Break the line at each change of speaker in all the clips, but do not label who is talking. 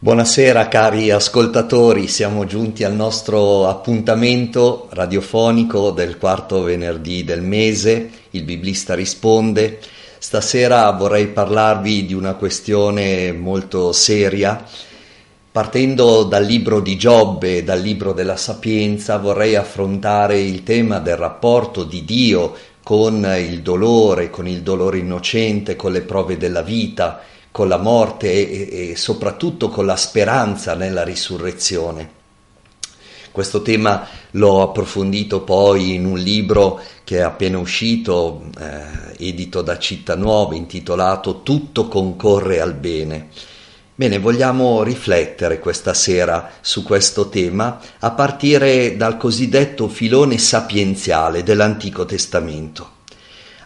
Buonasera cari ascoltatori, siamo giunti al nostro appuntamento radiofonico del quarto venerdì del mese, il Biblista risponde. Stasera vorrei parlarvi di una questione molto seria. Partendo dal libro di Giobbe, dal libro della Sapienza, vorrei affrontare il tema del rapporto di Dio con il dolore, con il dolore innocente, con le prove della vita, con la morte e, e soprattutto con la speranza nella risurrezione. Questo tema l'ho approfondito poi in un libro che è appena uscito, eh, edito da Città Nuova, intitolato Tutto concorre al bene. Bene, vogliamo riflettere questa sera su questo tema a partire dal cosiddetto filone sapienziale dell'Antico Testamento.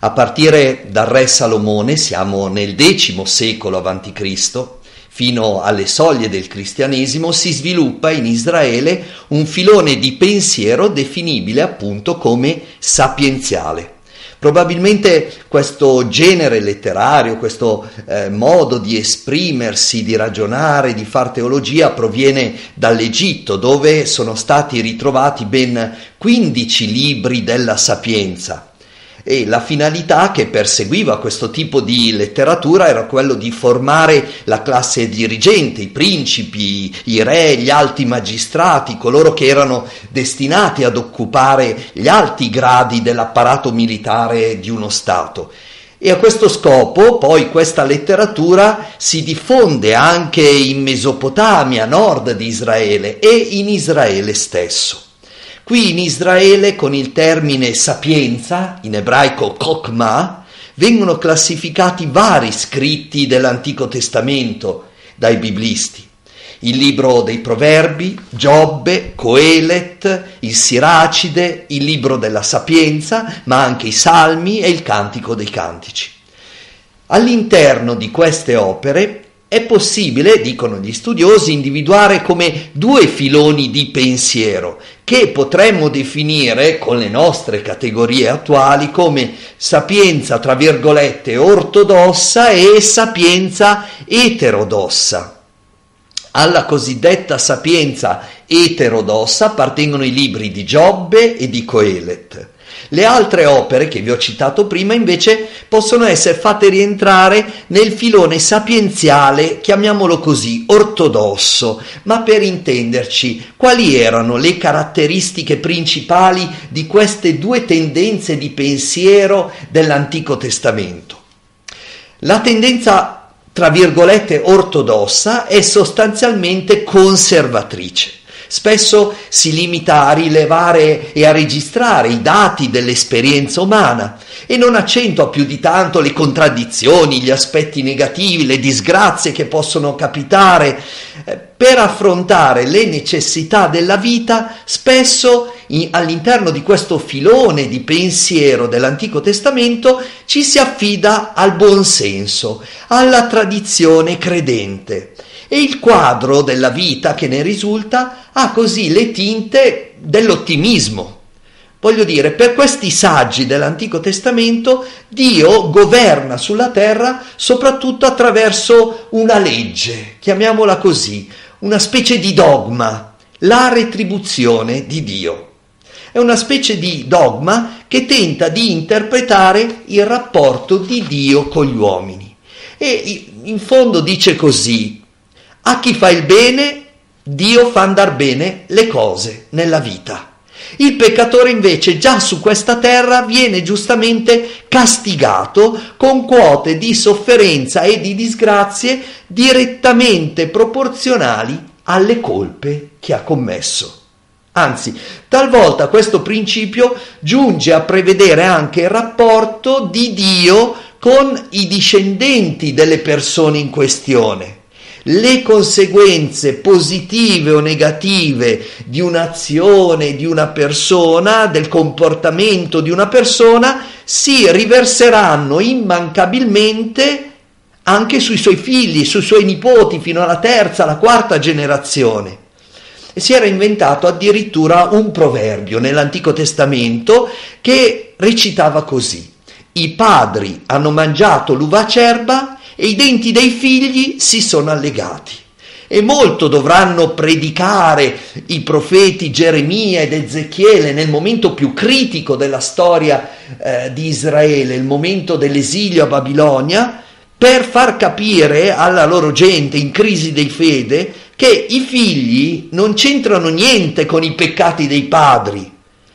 A partire dal re Salomone, siamo nel X secolo a.C., fino alle soglie del cristianesimo, si sviluppa in Israele un filone di pensiero definibile appunto come sapienziale. Probabilmente questo genere letterario, questo eh, modo di esprimersi, di ragionare, di far teologia proviene dall'Egitto, dove sono stati ritrovati ben 15 libri della sapienza e la finalità che perseguiva questo tipo di letteratura era quello di formare la classe dirigente, i principi, i re, gli alti magistrati, coloro che erano destinati ad occupare gli alti gradi dell'apparato militare di uno Stato. E a questo scopo poi questa letteratura si diffonde anche in Mesopotamia, nord di Israele e in Israele stesso. Qui in Israele con il termine sapienza, in ebraico kokma, vengono classificati vari scritti dell'Antico Testamento dai biblisti. Il libro dei Proverbi, Giobbe, Coelet, il Siracide, il libro della Sapienza, ma anche i Salmi e il Cantico dei Cantici. All'interno di queste opere è possibile, dicono gli studiosi, individuare come due filoni di pensiero che potremmo definire con le nostre categorie attuali come sapienza, tra virgolette, ortodossa e sapienza eterodossa. Alla cosiddetta sapienza eterodossa appartengono i libri di Giobbe e di Coelet. Le altre opere che vi ho citato prima invece possono essere fatte rientrare nel filone sapienziale, chiamiamolo così, ortodosso, ma per intenderci quali erano le caratteristiche principali di queste due tendenze di pensiero dell'Antico Testamento. La tendenza, tra virgolette, ortodossa è sostanzialmente conservatrice spesso si limita a rilevare e a registrare i dati dell'esperienza umana e non accentua più di tanto le contraddizioni, gli aspetti negativi, le disgrazie che possono capitare. Eh, per affrontare le necessità della vita, spesso in, all'interno di questo filone di pensiero dell'Antico Testamento ci si affida al buon senso, alla tradizione credente e il quadro della vita che ne risulta ha così le tinte dell'ottimismo. Voglio dire, per questi saggi dell'Antico Testamento Dio governa sulla terra soprattutto attraverso una legge, chiamiamola così, una specie di dogma, la retribuzione di Dio. È una specie di dogma che tenta di interpretare il rapporto di Dio con gli uomini. E in fondo dice così, a chi fa il bene, Dio fa andare bene le cose nella vita. Il peccatore invece già su questa terra viene giustamente castigato con quote di sofferenza e di disgrazie direttamente proporzionali alle colpe che ha commesso. Anzi, talvolta questo principio giunge a prevedere anche il rapporto di Dio con i discendenti delle persone in questione le conseguenze positive o negative di un'azione di una persona, del comportamento di una persona, si riverseranno immancabilmente anche sui suoi figli, sui suoi nipoti, fino alla terza, alla quarta generazione. E si era inventato addirittura un proverbio nell'Antico Testamento che recitava così. I padri hanno mangiato l'uva acerba e i denti dei figli si sono allegati. e molto dovranno predicare i profeti Geremia ed Ezechiele nel momento più critico della storia eh, di Israele, il momento dell'esilio a Babilonia, per far capire alla loro gente in crisi di fede che i figli non c'entrano niente con i peccati dei padri,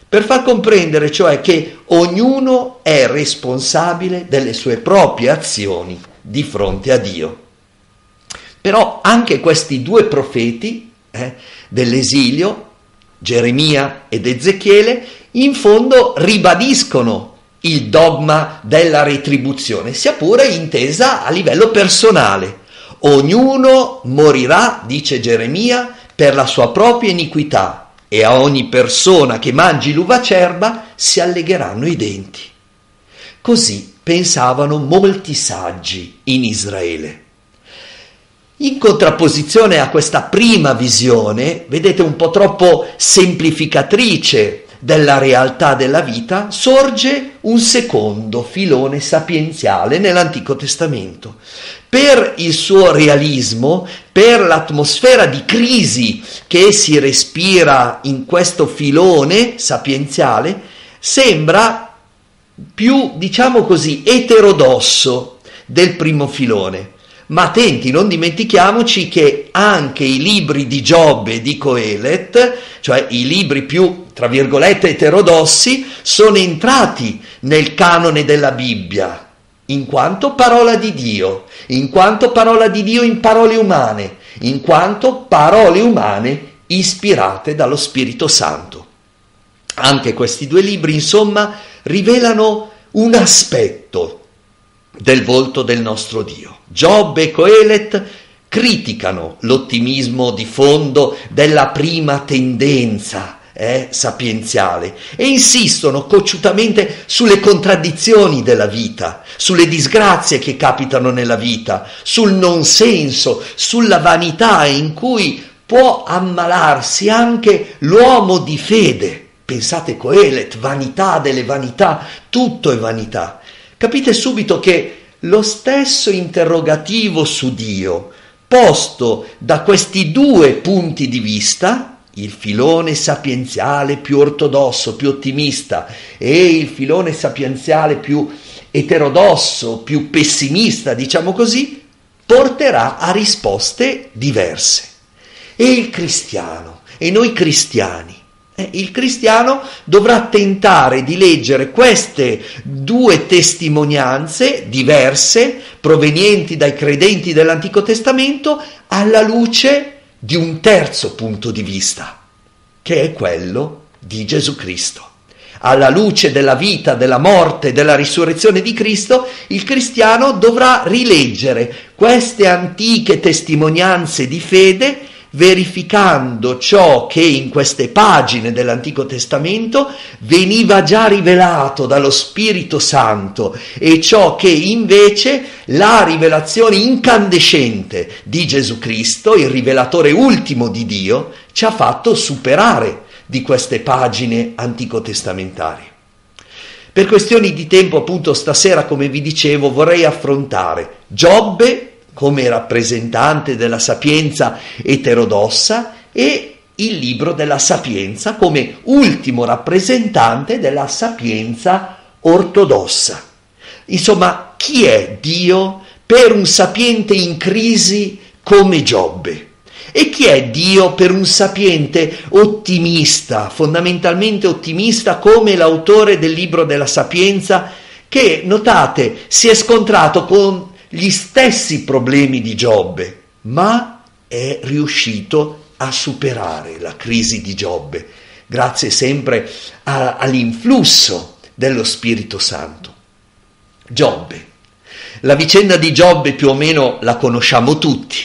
per far comprendere cioè che ognuno è responsabile delle sue proprie azioni di fronte a Dio. Però anche questi due profeti eh, dell'esilio, Geremia ed Ezechiele, in fondo ribadiscono il dogma della retribuzione, sia pure intesa a livello personale. Ognuno morirà, dice Geremia, per la sua propria iniquità e a ogni persona che mangi l'uva cerba si allegheranno i denti. Così pensavano molti saggi in Israele. In contrapposizione a questa prima visione, vedete un po' troppo semplificatrice della realtà della vita, sorge un secondo filone sapienziale nell'Antico Testamento. Per il suo realismo, per l'atmosfera di crisi che si respira in questo filone sapienziale, sembra più, diciamo così, eterodosso del primo filone. Ma attenti, non dimentichiamoci che anche i libri di Giobbe e di Coelet, cioè i libri più, tra virgolette, eterodossi, sono entrati nel canone della Bibbia, in quanto parola di Dio, in quanto parola di Dio in parole umane, in quanto parole umane ispirate dallo Spirito Santo. Anche questi due libri, insomma, rivelano un aspetto del volto del nostro Dio. Giobbe e Coelet criticano l'ottimismo di fondo della prima tendenza eh, sapienziale e insistono cocciutamente sulle contraddizioni della vita, sulle disgrazie che capitano nella vita, sul non senso, sulla vanità in cui può ammalarsi anche l'uomo di fede. Pensate Coelet, vanità delle vanità, tutto è vanità capite subito che lo stesso interrogativo su Dio, posto da questi due punti di vista, il filone sapienziale più ortodosso, più ottimista e il filone sapienziale più eterodosso, più pessimista, diciamo così, porterà a risposte diverse. E il cristiano, e noi cristiani, il cristiano dovrà tentare di leggere queste due testimonianze diverse, provenienti dai credenti dell'Antico Testamento, alla luce di un terzo punto di vista, che è quello di Gesù Cristo. Alla luce della vita, della morte, della risurrezione di Cristo, il cristiano dovrà rileggere queste antiche testimonianze di fede verificando ciò che in queste pagine dell'Antico Testamento veniva già rivelato dallo Spirito Santo e ciò che invece la rivelazione incandescente di Gesù Cristo, il rivelatore ultimo di Dio, ci ha fatto superare di queste pagine antico-testamentarie. Per questioni di tempo, appunto, stasera, come vi dicevo, vorrei affrontare Giobbe come rappresentante della sapienza eterodossa e il libro della sapienza come ultimo rappresentante della sapienza ortodossa. Insomma, chi è Dio per un sapiente in crisi come Giobbe? E chi è Dio per un sapiente ottimista, fondamentalmente ottimista come l'autore del libro della sapienza, che, notate, si è scontrato con gli stessi problemi di Giobbe, ma è riuscito a superare la crisi di Giobbe, grazie sempre a, all'influsso dello Spirito Santo. Giobbe. La vicenda di Giobbe più o meno la conosciamo tutti,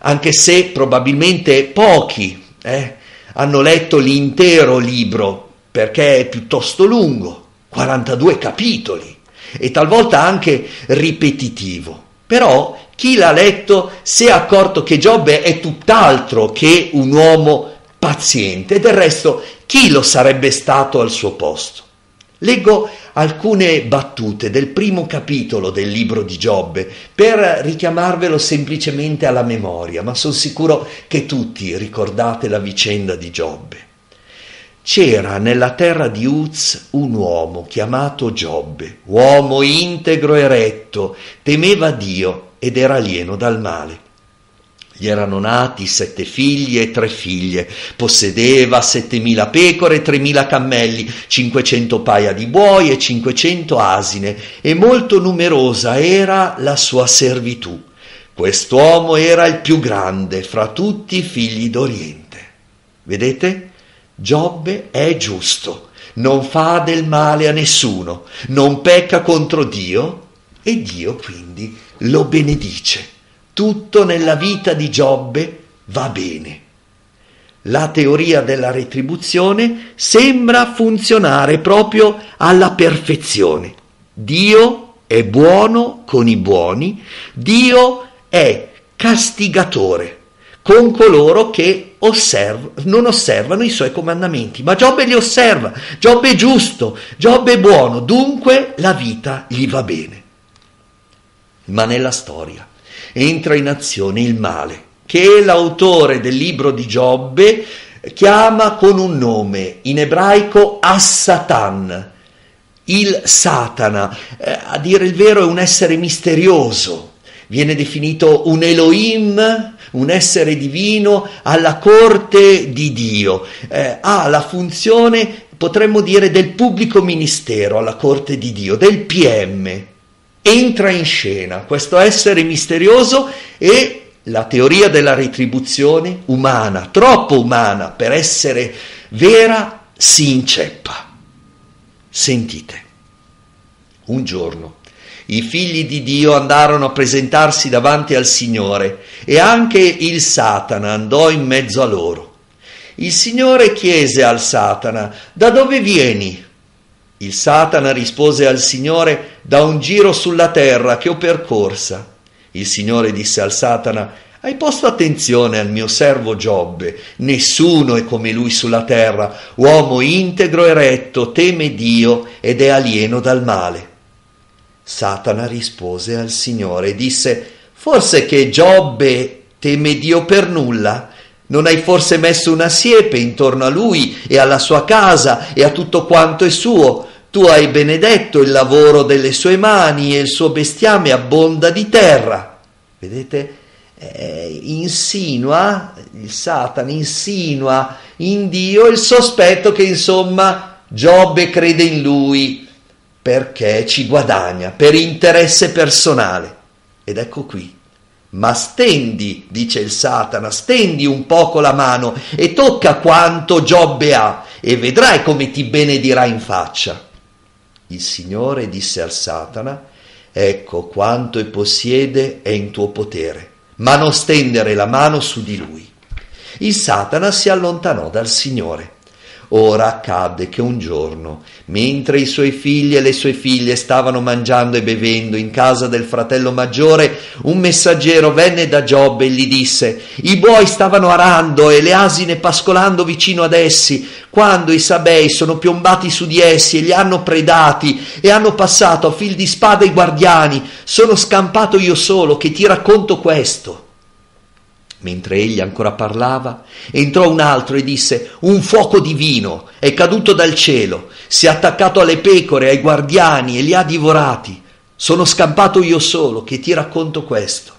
anche se probabilmente pochi eh, hanno letto l'intero libro perché è piuttosto lungo, 42 capitoli e talvolta anche ripetitivo. Però chi l'ha letto si è accorto che Giobbe è tutt'altro che un uomo paziente, del resto chi lo sarebbe stato al suo posto? Leggo alcune battute del primo capitolo del libro di Giobbe per richiamarvelo semplicemente alla memoria, ma sono sicuro che tutti ricordate la vicenda di Giobbe. C'era nella terra di Uz un uomo chiamato Giobbe, uomo integro e retto, temeva Dio ed era alieno dal male. Gli erano nati sette figli e tre figlie, possedeva settemila pecore e tremila cammelli, cinquecento paia di buoi e cinquecento asine, e molto numerosa era la sua servitù. Quest'uomo era il più grande fra tutti i figli d'Oriente. Vedete? Giobbe è giusto, non fa del male a nessuno, non pecca contro Dio e Dio quindi lo benedice. Tutto nella vita di Giobbe va bene. La teoria della retribuzione sembra funzionare proprio alla perfezione. Dio è buono con i buoni, Dio è castigatore con coloro che osserv- non osservano i suoi comandamenti. Ma Giobbe li osserva, Giobbe è giusto, Giobbe è buono, dunque la vita gli va bene. Ma nella storia entra in azione il male, che l'autore del libro di Giobbe chiama con un nome in ebraico As-Satan, il Satana. Eh, a dire il vero è un essere misterioso, viene definito un Elohim, un essere divino alla corte di Dio, eh, ha la funzione, potremmo dire, del pubblico ministero alla corte di Dio, del PM. Entra in scena questo essere misterioso e la teoria della retribuzione umana, troppo umana per essere vera, si inceppa. Sentite, un giorno i figli di Dio andarono a presentarsi davanti al Signore e anche il Satana andò in mezzo a loro. Il Signore chiese al Satana, da dove vieni? Il Satana rispose al Signore, da un giro sulla terra che ho percorsa. Il Signore disse al Satana, hai posto attenzione al mio servo Giobbe, nessuno è come lui sulla terra, uomo integro e retto, teme Dio ed è alieno dal male. Satana rispose al Signore e disse, forse che Giobbe teme Dio per nulla? Non hai forse messo una siepe intorno a lui e alla sua casa e a tutto quanto è suo? Tu hai benedetto il lavoro delle sue mani e il suo bestiame abbonda di terra. Vedete? Eh, insinua, il Satana insinua in Dio il sospetto che insomma Giobbe crede in lui perché ci guadagna per interesse personale. Ed ecco qui. Ma stendi, dice il Satana, stendi un poco la mano e tocca quanto Giobbe ha e vedrai come ti benedirà in faccia. Il Signore disse al Satana, ecco quanto e possiede è in tuo potere, ma non stendere la mano su di lui. Il Satana si allontanò dal Signore. Ora accadde che un giorno, mentre i suoi figli e le sue figlie stavano mangiando e bevendo in casa del fratello maggiore, un messaggero venne da Giobbe e gli disse: I buoi stavano arando e le asine pascolando vicino ad essi, quando i sabei sono piombati su di essi e li hanno predati e hanno passato a fil di spada i guardiani. Sono scampato io solo che ti racconto questo. Mentre egli ancora parlava, entrò un altro e disse: Un fuoco divino è caduto dal cielo, si è attaccato alle pecore, ai guardiani e li ha divorati. Sono scampato io solo che ti racconto questo.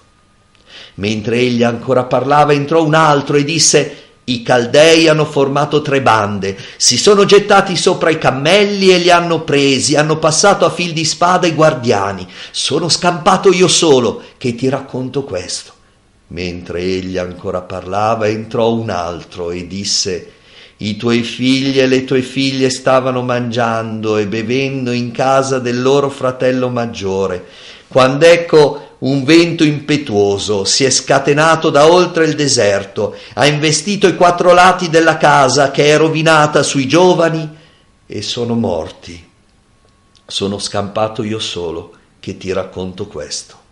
Mentre egli ancora parlava, entrò un altro e disse: I Caldei hanno formato tre bande, si sono gettati sopra i cammelli e li hanno presi, hanno passato a fil di spada i guardiani. Sono scampato io solo che ti racconto questo. Mentre egli ancora parlava, entrò un altro e disse I tuoi figli e le tue figlie stavano mangiando e bevendo in casa del loro fratello maggiore, quando ecco un vento impetuoso si è scatenato da oltre il deserto, ha investito i quattro lati della casa che è rovinata sui giovani e sono morti. Sono scampato io solo che ti racconto questo.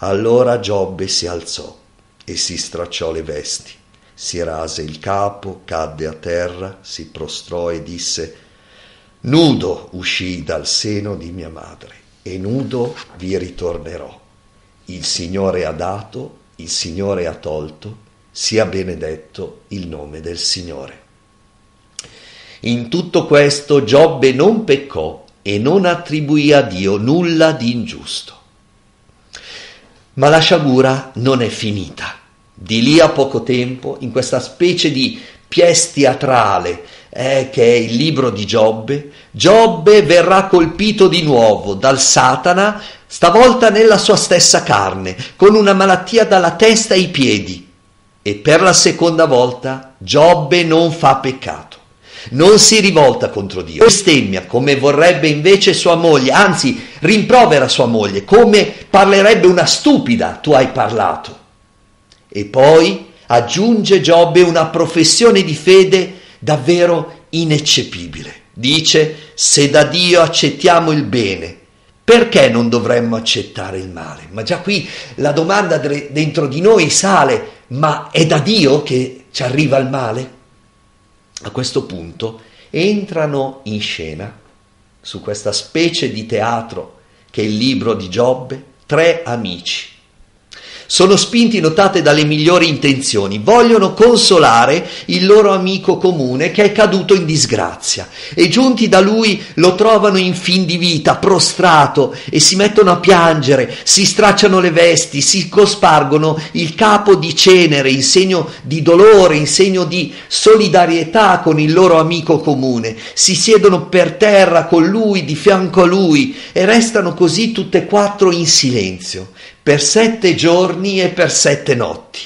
Allora Giobbe si alzò e si stracciò le vesti, si rase il capo, cadde a terra, si prostrò e disse Nudo uscii dal seno di mia madre e nudo vi ritornerò. Il Signore ha dato, il Signore ha tolto, sia benedetto il nome del Signore. In tutto questo Giobbe non peccò e non attribuì a Dio nulla di ingiusto. Ma la sciagura non è finita. Di lì a poco tempo, in questa specie di pièce teatrale eh, che è il libro di Giobbe, Giobbe verrà colpito di nuovo dal Satana, stavolta nella sua stessa carne, con una malattia dalla testa ai piedi. E per la seconda volta Giobbe non fa peccato. Non si rivolta contro Dio, bestemmia come vorrebbe invece sua moglie, anzi rimprovera sua moglie, come parlerebbe una stupida tu hai parlato. E poi aggiunge Giobbe una professione di fede davvero ineccepibile. Dice, se da Dio accettiamo il bene, perché non dovremmo accettare il male? Ma già qui la domanda dentro di noi sale, ma è da Dio che ci arriva il male? A questo punto entrano in scena, su questa specie di teatro che è il libro di Giobbe, tre amici sono spinti, notate, dalle migliori intenzioni, vogliono consolare il loro amico comune che è caduto in disgrazia. E giunti da lui lo trovano in fin di vita, prostrato e si mettono a piangere, si stracciano le vesti, si cospargono il capo di cenere in segno di dolore, in segno di solidarietà con il loro amico comune, si siedono per terra con lui, di fianco a lui e restano così tutte e quattro in silenzio per sette giorni e per sette notti.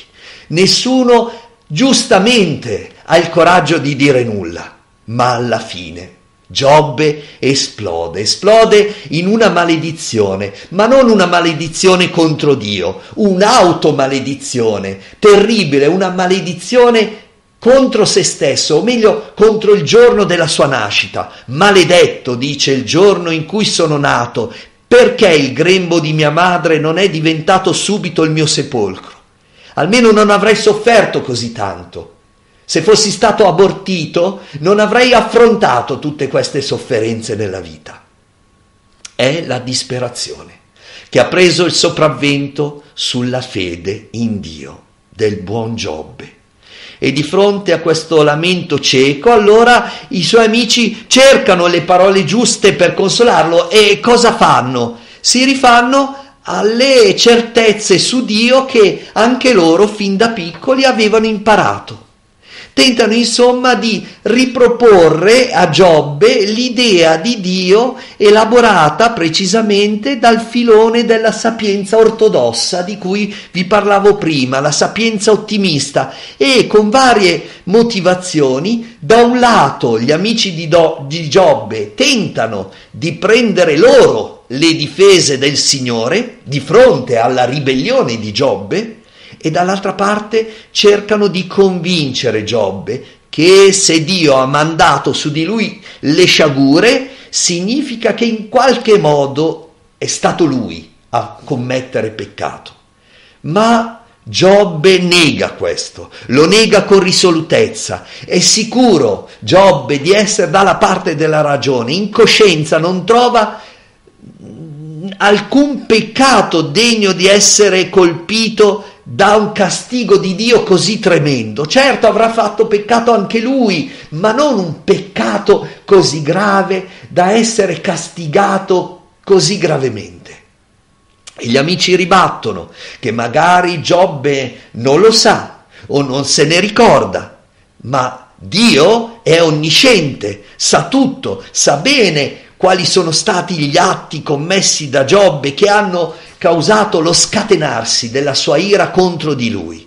Nessuno giustamente ha il coraggio di dire nulla, ma alla fine Giobbe esplode, esplode in una maledizione, ma non una maledizione contro Dio, un'automaledizione terribile, una maledizione contro se stesso, o meglio contro il giorno della sua nascita. Maledetto, dice, il giorno in cui sono nato, perché il grembo di mia madre non è diventato subito il mio sepolcro? Almeno non avrei sofferto così tanto. Se fossi stato abortito, non avrei affrontato tutte queste sofferenze nella vita. È la disperazione che ha preso il sopravvento sulla fede in Dio del buon Giobbe e di fronte a questo lamento cieco, allora i suoi amici cercano le parole giuste per consolarlo e cosa fanno? Si rifanno alle certezze su Dio che anche loro fin da piccoli avevano imparato. Tentano insomma di riproporre a Giobbe l'idea di Dio elaborata precisamente dal filone della sapienza ortodossa di cui vi parlavo prima, la sapienza ottimista e con varie motivazioni, da un lato gli amici di, Do, di Giobbe tentano di prendere loro le difese del Signore di fronte alla ribellione di Giobbe, e dall'altra parte cercano di convincere Giobbe che se Dio ha mandato su di lui le sciagure, significa che in qualche modo è stato lui a commettere peccato. Ma Giobbe nega questo, lo nega con risolutezza. È sicuro Giobbe di essere dalla parte della ragione, in coscienza non trova alcun peccato degno di essere colpito da un castigo di Dio così tremendo. Certo avrà fatto peccato anche lui, ma non un peccato così grave da essere castigato così gravemente. E gli amici ribattono che magari Giobbe non lo sa o non se ne ricorda, ma Dio è onnisciente, sa tutto, sa bene quali sono stati gli atti commessi da Giobbe che hanno causato lo scatenarsi della sua ira contro di lui.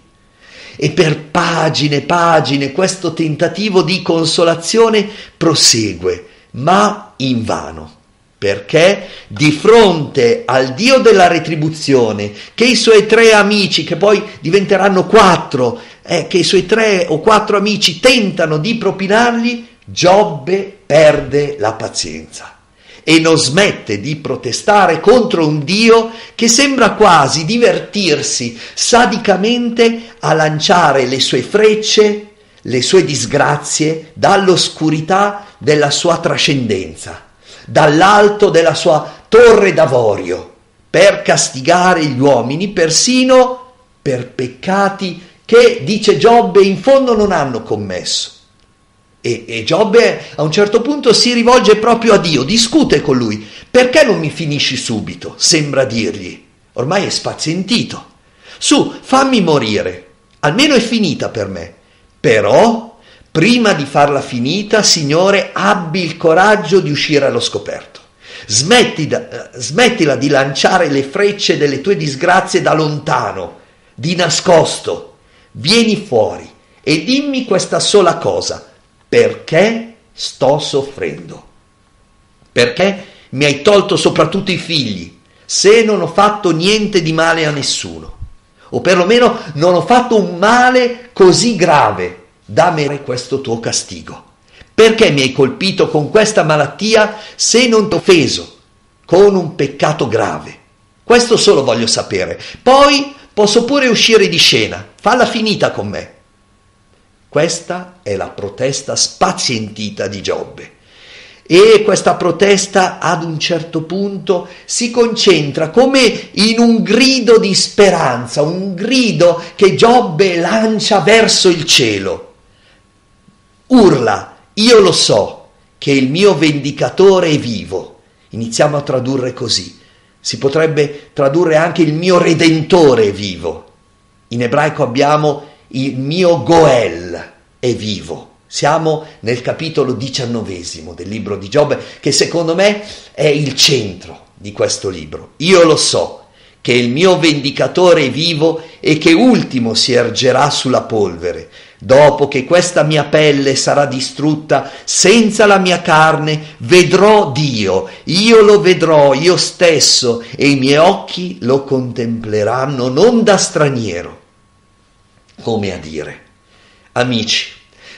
E per pagine e pagine questo tentativo di consolazione prosegue, ma invano perché di fronte al Dio della retribuzione, che i suoi tre amici, che poi diventeranno quattro, eh, che i suoi tre o quattro amici tentano di propinargli, Giobbe perde la pazienza e non smette di protestare contro un Dio che sembra quasi divertirsi sadicamente a lanciare le sue frecce, le sue disgrazie dall'oscurità della sua trascendenza, dall'alto della sua torre d'avorio, per castigare gli uomini persino per peccati che, dice Giobbe, in fondo non hanno commesso. E, e Giobbe a un certo punto si rivolge proprio a Dio, discute con lui. Perché non mi finisci subito? Sembra dirgli. Ormai è spazientito. Su, fammi morire. Almeno è finita per me. Però, prima di farla finita, Signore, abbi il coraggio di uscire allo scoperto. Smettila, smettila di lanciare le frecce delle tue disgrazie da lontano, di nascosto. Vieni fuori e dimmi questa sola cosa. Perché sto soffrendo? Perché mi hai tolto soprattutto i figli, se non ho fatto niente di male a nessuno? O perlomeno non ho fatto un male così grave da meritare questo tuo castigo. Perché mi hai colpito con questa malattia se non ti ho offeso con un peccato grave? Questo solo voglio sapere. Poi posso pure uscire di scena. Falla finita con me. Questa è la protesta spazientita di Giobbe. E questa protesta ad un certo punto si concentra come in un grido di speranza, un grido che Giobbe lancia verso il cielo. Urla, io lo so che il mio vendicatore è vivo. Iniziamo a tradurre così. Si potrebbe tradurre anche il mio redentore è vivo. In ebraico abbiamo il mio Goel è vivo. Siamo nel capitolo diciannovesimo del libro di Giobbe, che secondo me è il centro di questo libro. Io lo so che il mio vendicatore è vivo e che ultimo si ergerà sulla polvere. Dopo che questa mia pelle sarà distrutta, senza la mia carne, vedrò Dio, io lo vedrò io stesso e i miei occhi lo contempleranno non da straniero. Come a dire, amici,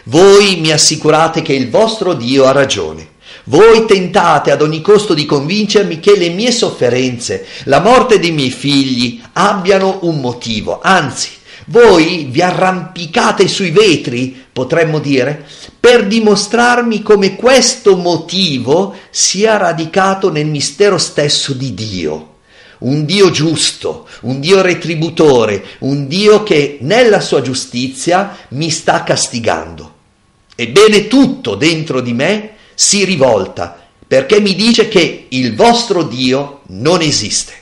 voi mi assicurate che il vostro Dio ha ragione. Voi tentate ad ogni costo di convincermi che le mie sofferenze, la morte dei miei figli abbiano un motivo, anzi, voi vi arrampicate sui vetri, potremmo dire, per dimostrarmi come questo motivo sia radicato nel mistero stesso di Dio. Un Dio giusto, un Dio retributore, un Dio che nella sua giustizia mi sta castigando. Ebbene tutto dentro di me si rivolta perché mi dice che il vostro Dio non esiste.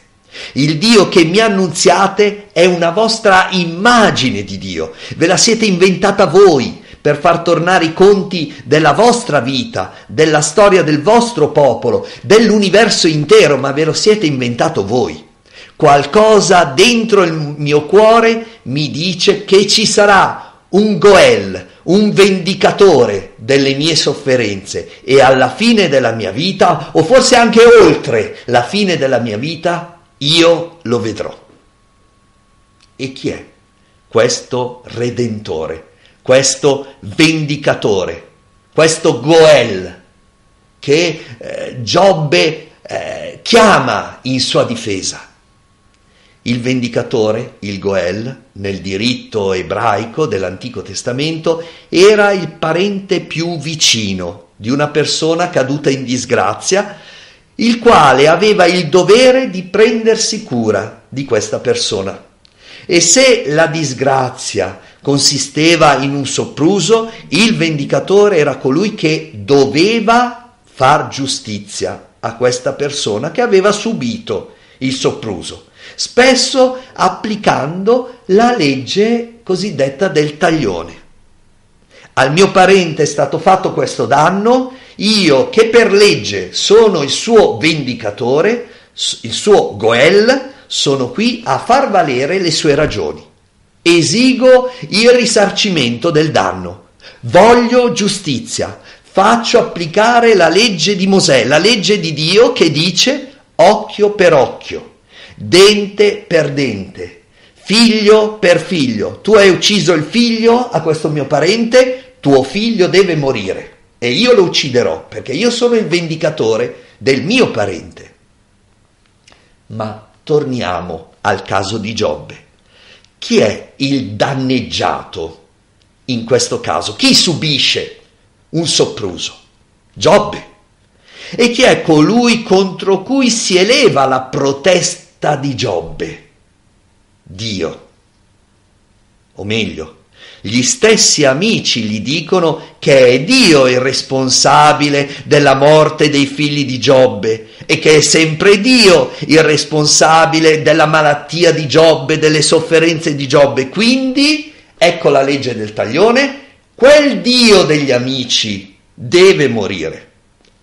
Il Dio che mi annunziate è una vostra immagine di Dio, ve la siete inventata voi per far tornare i conti della vostra vita, della storia del vostro popolo, dell'universo intero, ma ve lo siete inventato voi. Qualcosa dentro il mio cuore mi dice che ci sarà un Goel, un vendicatore delle mie sofferenze e alla fine della mia vita, o forse anche oltre la fine della mia vita, io lo vedrò. E chi è questo redentore, questo vendicatore, questo Goel che eh, Giobbe eh, chiama in sua difesa? Il vendicatore, il Goel, nel diritto ebraico dell'Antico Testamento, era il parente più vicino di una persona caduta in disgrazia, il quale aveva il dovere di prendersi cura di questa persona. E se la disgrazia consisteva in un sopruso, il vendicatore era colui che doveva far giustizia a questa persona che aveva subito il sopruso spesso applicando la legge cosiddetta del taglione. Al mio parente è stato fatto questo danno, io che per legge sono il suo vendicatore, il suo Goel, sono qui a far valere le sue ragioni. Esigo il risarcimento del danno. Voglio giustizia. Faccio applicare la legge di Mosè, la legge di Dio che dice occhio per occhio dente per dente, figlio per figlio. Tu hai ucciso il figlio a questo mio parente, tuo figlio deve morire e io lo ucciderò perché io sono il vendicatore del mio parente. Ma torniamo al caso di Giobbe. Chi è il danneggiato in questo caso? Chi subisce un sopruso? Giobbe. E chi è colui contro cui si eleva la protesta di Giobbe? Dio. O meglio, gli stessi amici gli dicono che è Dio il responsabile della morte dei figli di Giobbe e che è sempre Dio il responsabile della malattia di Giobbe, delle sofferenze di Giobbe. Quindi, ecco la legge del taglione, quel Dio degli amici deve morire.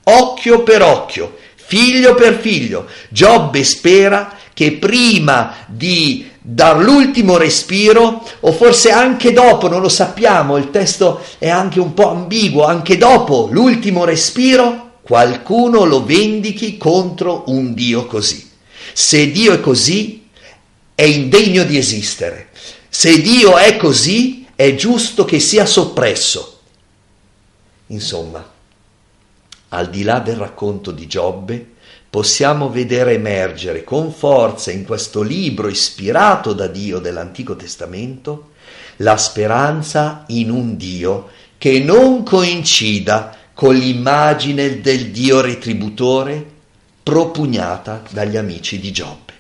Occhio per occhio, figlio per figlio. Giobbe spera che prima di dar l'ultimo respiro o forse anche dopo, non lo sappiamo, il testo è anche un po' ambiguo, anche dopo l'ultimo respiro qualcuno lo vendichi contro un Dio così. Se Dio è così, è indegno di esistere. Se Dio è così, è giusto che sia soppresso. Insomma, al di là del racconto di Giobbe, possiamo vedere emergere con forza in questo libro ispirato da Dio dell'Antico Testamento la speranza in un Dio che non coincida con l'immagine del Dio retributore propugnata dagli amici di Giobbe.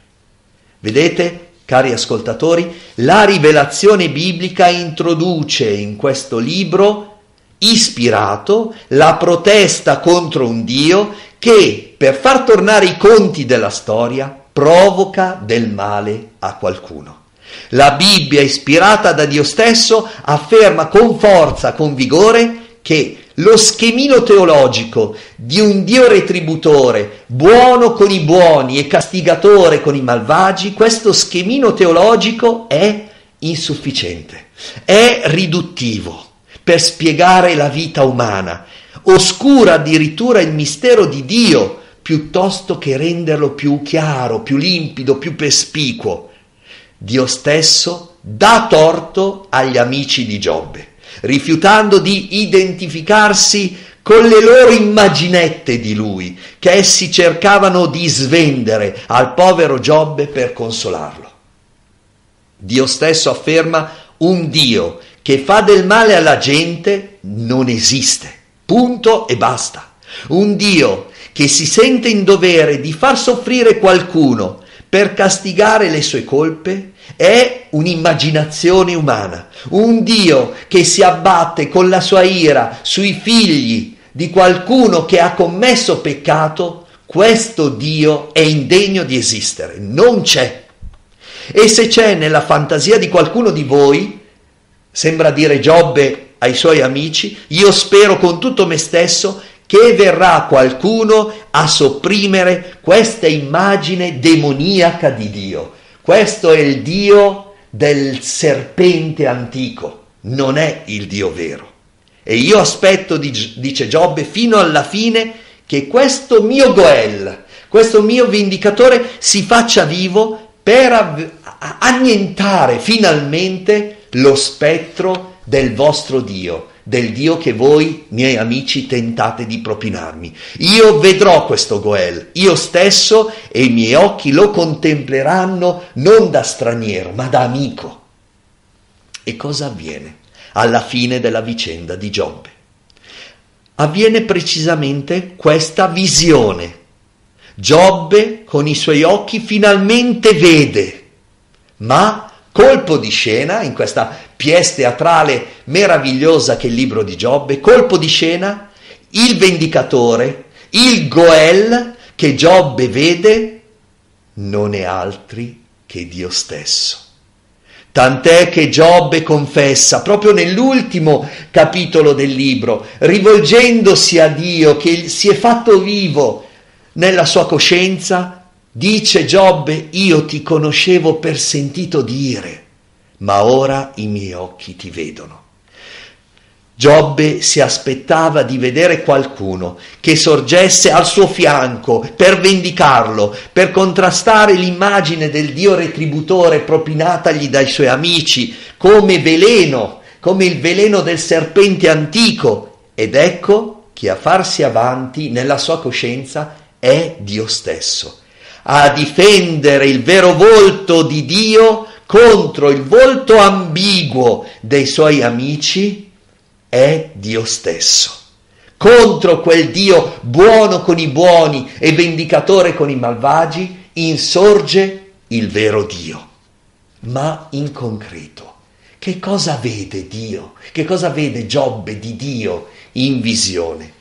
Vedete, cari ascoltatori, la rivelazione biblica introduce in questo libro ispirato la protesta contro un Dio che, per far tornare i conti della storia, provoca del male a qualcuno. La Bibbia, ispirata da Dio stesso, afferma con forza, con vigore, che lo schemino teologico di un Dio retributore, buono con i buoni e castigatore con i malvagi, questo schemino teologico è insufficiente, è riduttivo per spiegare la vita umana, oscura addirittura il mistero di Dio piuttosto che renderlo più chiaro, più limpido, più perspicuo. Dio stesso dà torto agli amici di Giobbe, rifiutando di identificarsi con le loro immaginette di lui, che essi cercavano di svendere al povero Giobbe per consolarlo. Dio stesso afferma un Dio che fa del male alla gente non esiste. Punto e basta. Un Dio che si sente in dovere di far soffrire qualcuno per castigare le sue colpe è un'immaginazione umana. Un Dio che si abbatte con la sua ira sui figli di qualcuno che ha commesso peccato, questo Dio è indegno di esistere, non c'è. E se c'è nella fantasia di qualcuno di voi, Sembra dire Giobbe ai suoi amici, io spero con tutto me stesso che verrà qualcuno a sopprimere questa immagine demoniaca di Dio. Questo è il Dio del serpente antico, non è il Dio vero. E io aspetto, dice Giobbe, fino alla fine che questo mio Goel, questo mio vendicatore si faccia vivo per annientare finalmente lo spettro del vostro Dio, del Dio che voi, miei amici, tentate di propinarmi. Io vedrò questo Goel, io stesso e i miei occhi lo contempleranno non da straniero, ma da amico. E cosa avviene alla fine della vicenda di Giobbe? Avviene precisamente questa visione. Giobbe con i suoi occhi finalmente vede, ma Colpo di scena, in questa pièce teatrale meravigliosa che è il libro di Giobbe, colpo di scena, il vendicatore, il Goel che Giobbe vede, non è altri che Dio stesso. Tant'è che Giobbe confessa, proprio nell'ultimo capitolo del libro, rivolgendosi a Dio che si è fatto vivo nella sua coscienza, Dice Giobbe, io ti conoscevo per sentito dire, ma ora i miei occhi ti vedono. Giobbe si aspettava di vedere qualcuno che sorgesse al suo fianco per vendicarlo, per contrastare l'immagine del Dio retributore propinatagli dai suoi amici come veleno, come il veleno del serpente antico. Ed ecco che a farsi avanti nella sua coscienza è Dio stesso a difendere il vero volto di Dio contro il volto ambiguo dei suoi amici è Dio stesso. contro quel Dio buono con i buoni e vendicatore con i malvagi, insorge il vero Dio. Ma in concreto, che cosa vede Dio? Che cosa vede Giobbe di Dio in visione?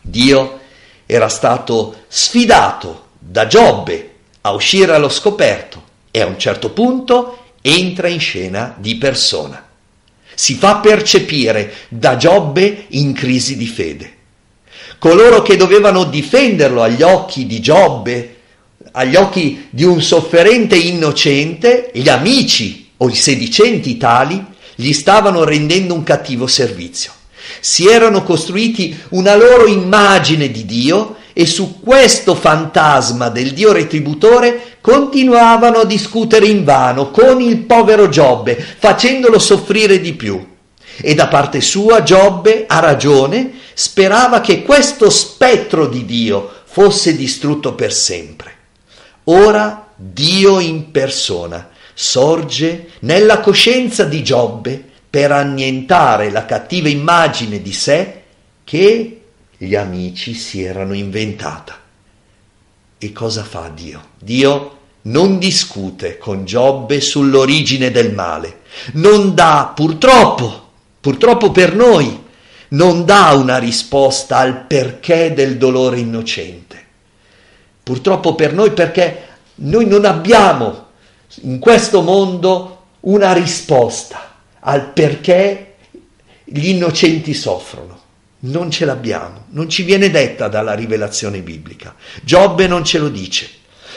Dio era stato sfidato da Giobbe a uscire allo scoperto e a un certo punto entra in scena di persona si fa percepire da Giobbe in crisi di fede. Coloro che dovevano difenderlo agli occhi di Giobbe, agli occhi di un sofferente innocente, gli amici o i sedicenti tali, gli stavano rendendo un cattivo servizio. Si erano costruiti una loro immagine di Dio e su questo fantasma del Dio retributore continuavano a discutere invano con il povero Giobbe, facendolo soffrire di più. E da parte sua Giobbe, a ragione, sperava che questo spettro di Dio fosse distrutto per sempre. Ora Dio in persona sorge nella coscienza di Giobbe per annientare la cattiva immagine di sé che gli amici si erano inventata. E cosa fa Dio? Dio non discute con Giobbe sull'origine del male, non dà, purtroppo, purtroppo per noi, non dà una risposta al perché del dolore innocente. Purtroppo per noi perché noi non abbiamo in questo mondo una risposta al perché gli innocenti soffrono. Non ce l'abbiamo, non ci viene detta dalla rivelazione biblica. Giobbe non ce lo dice.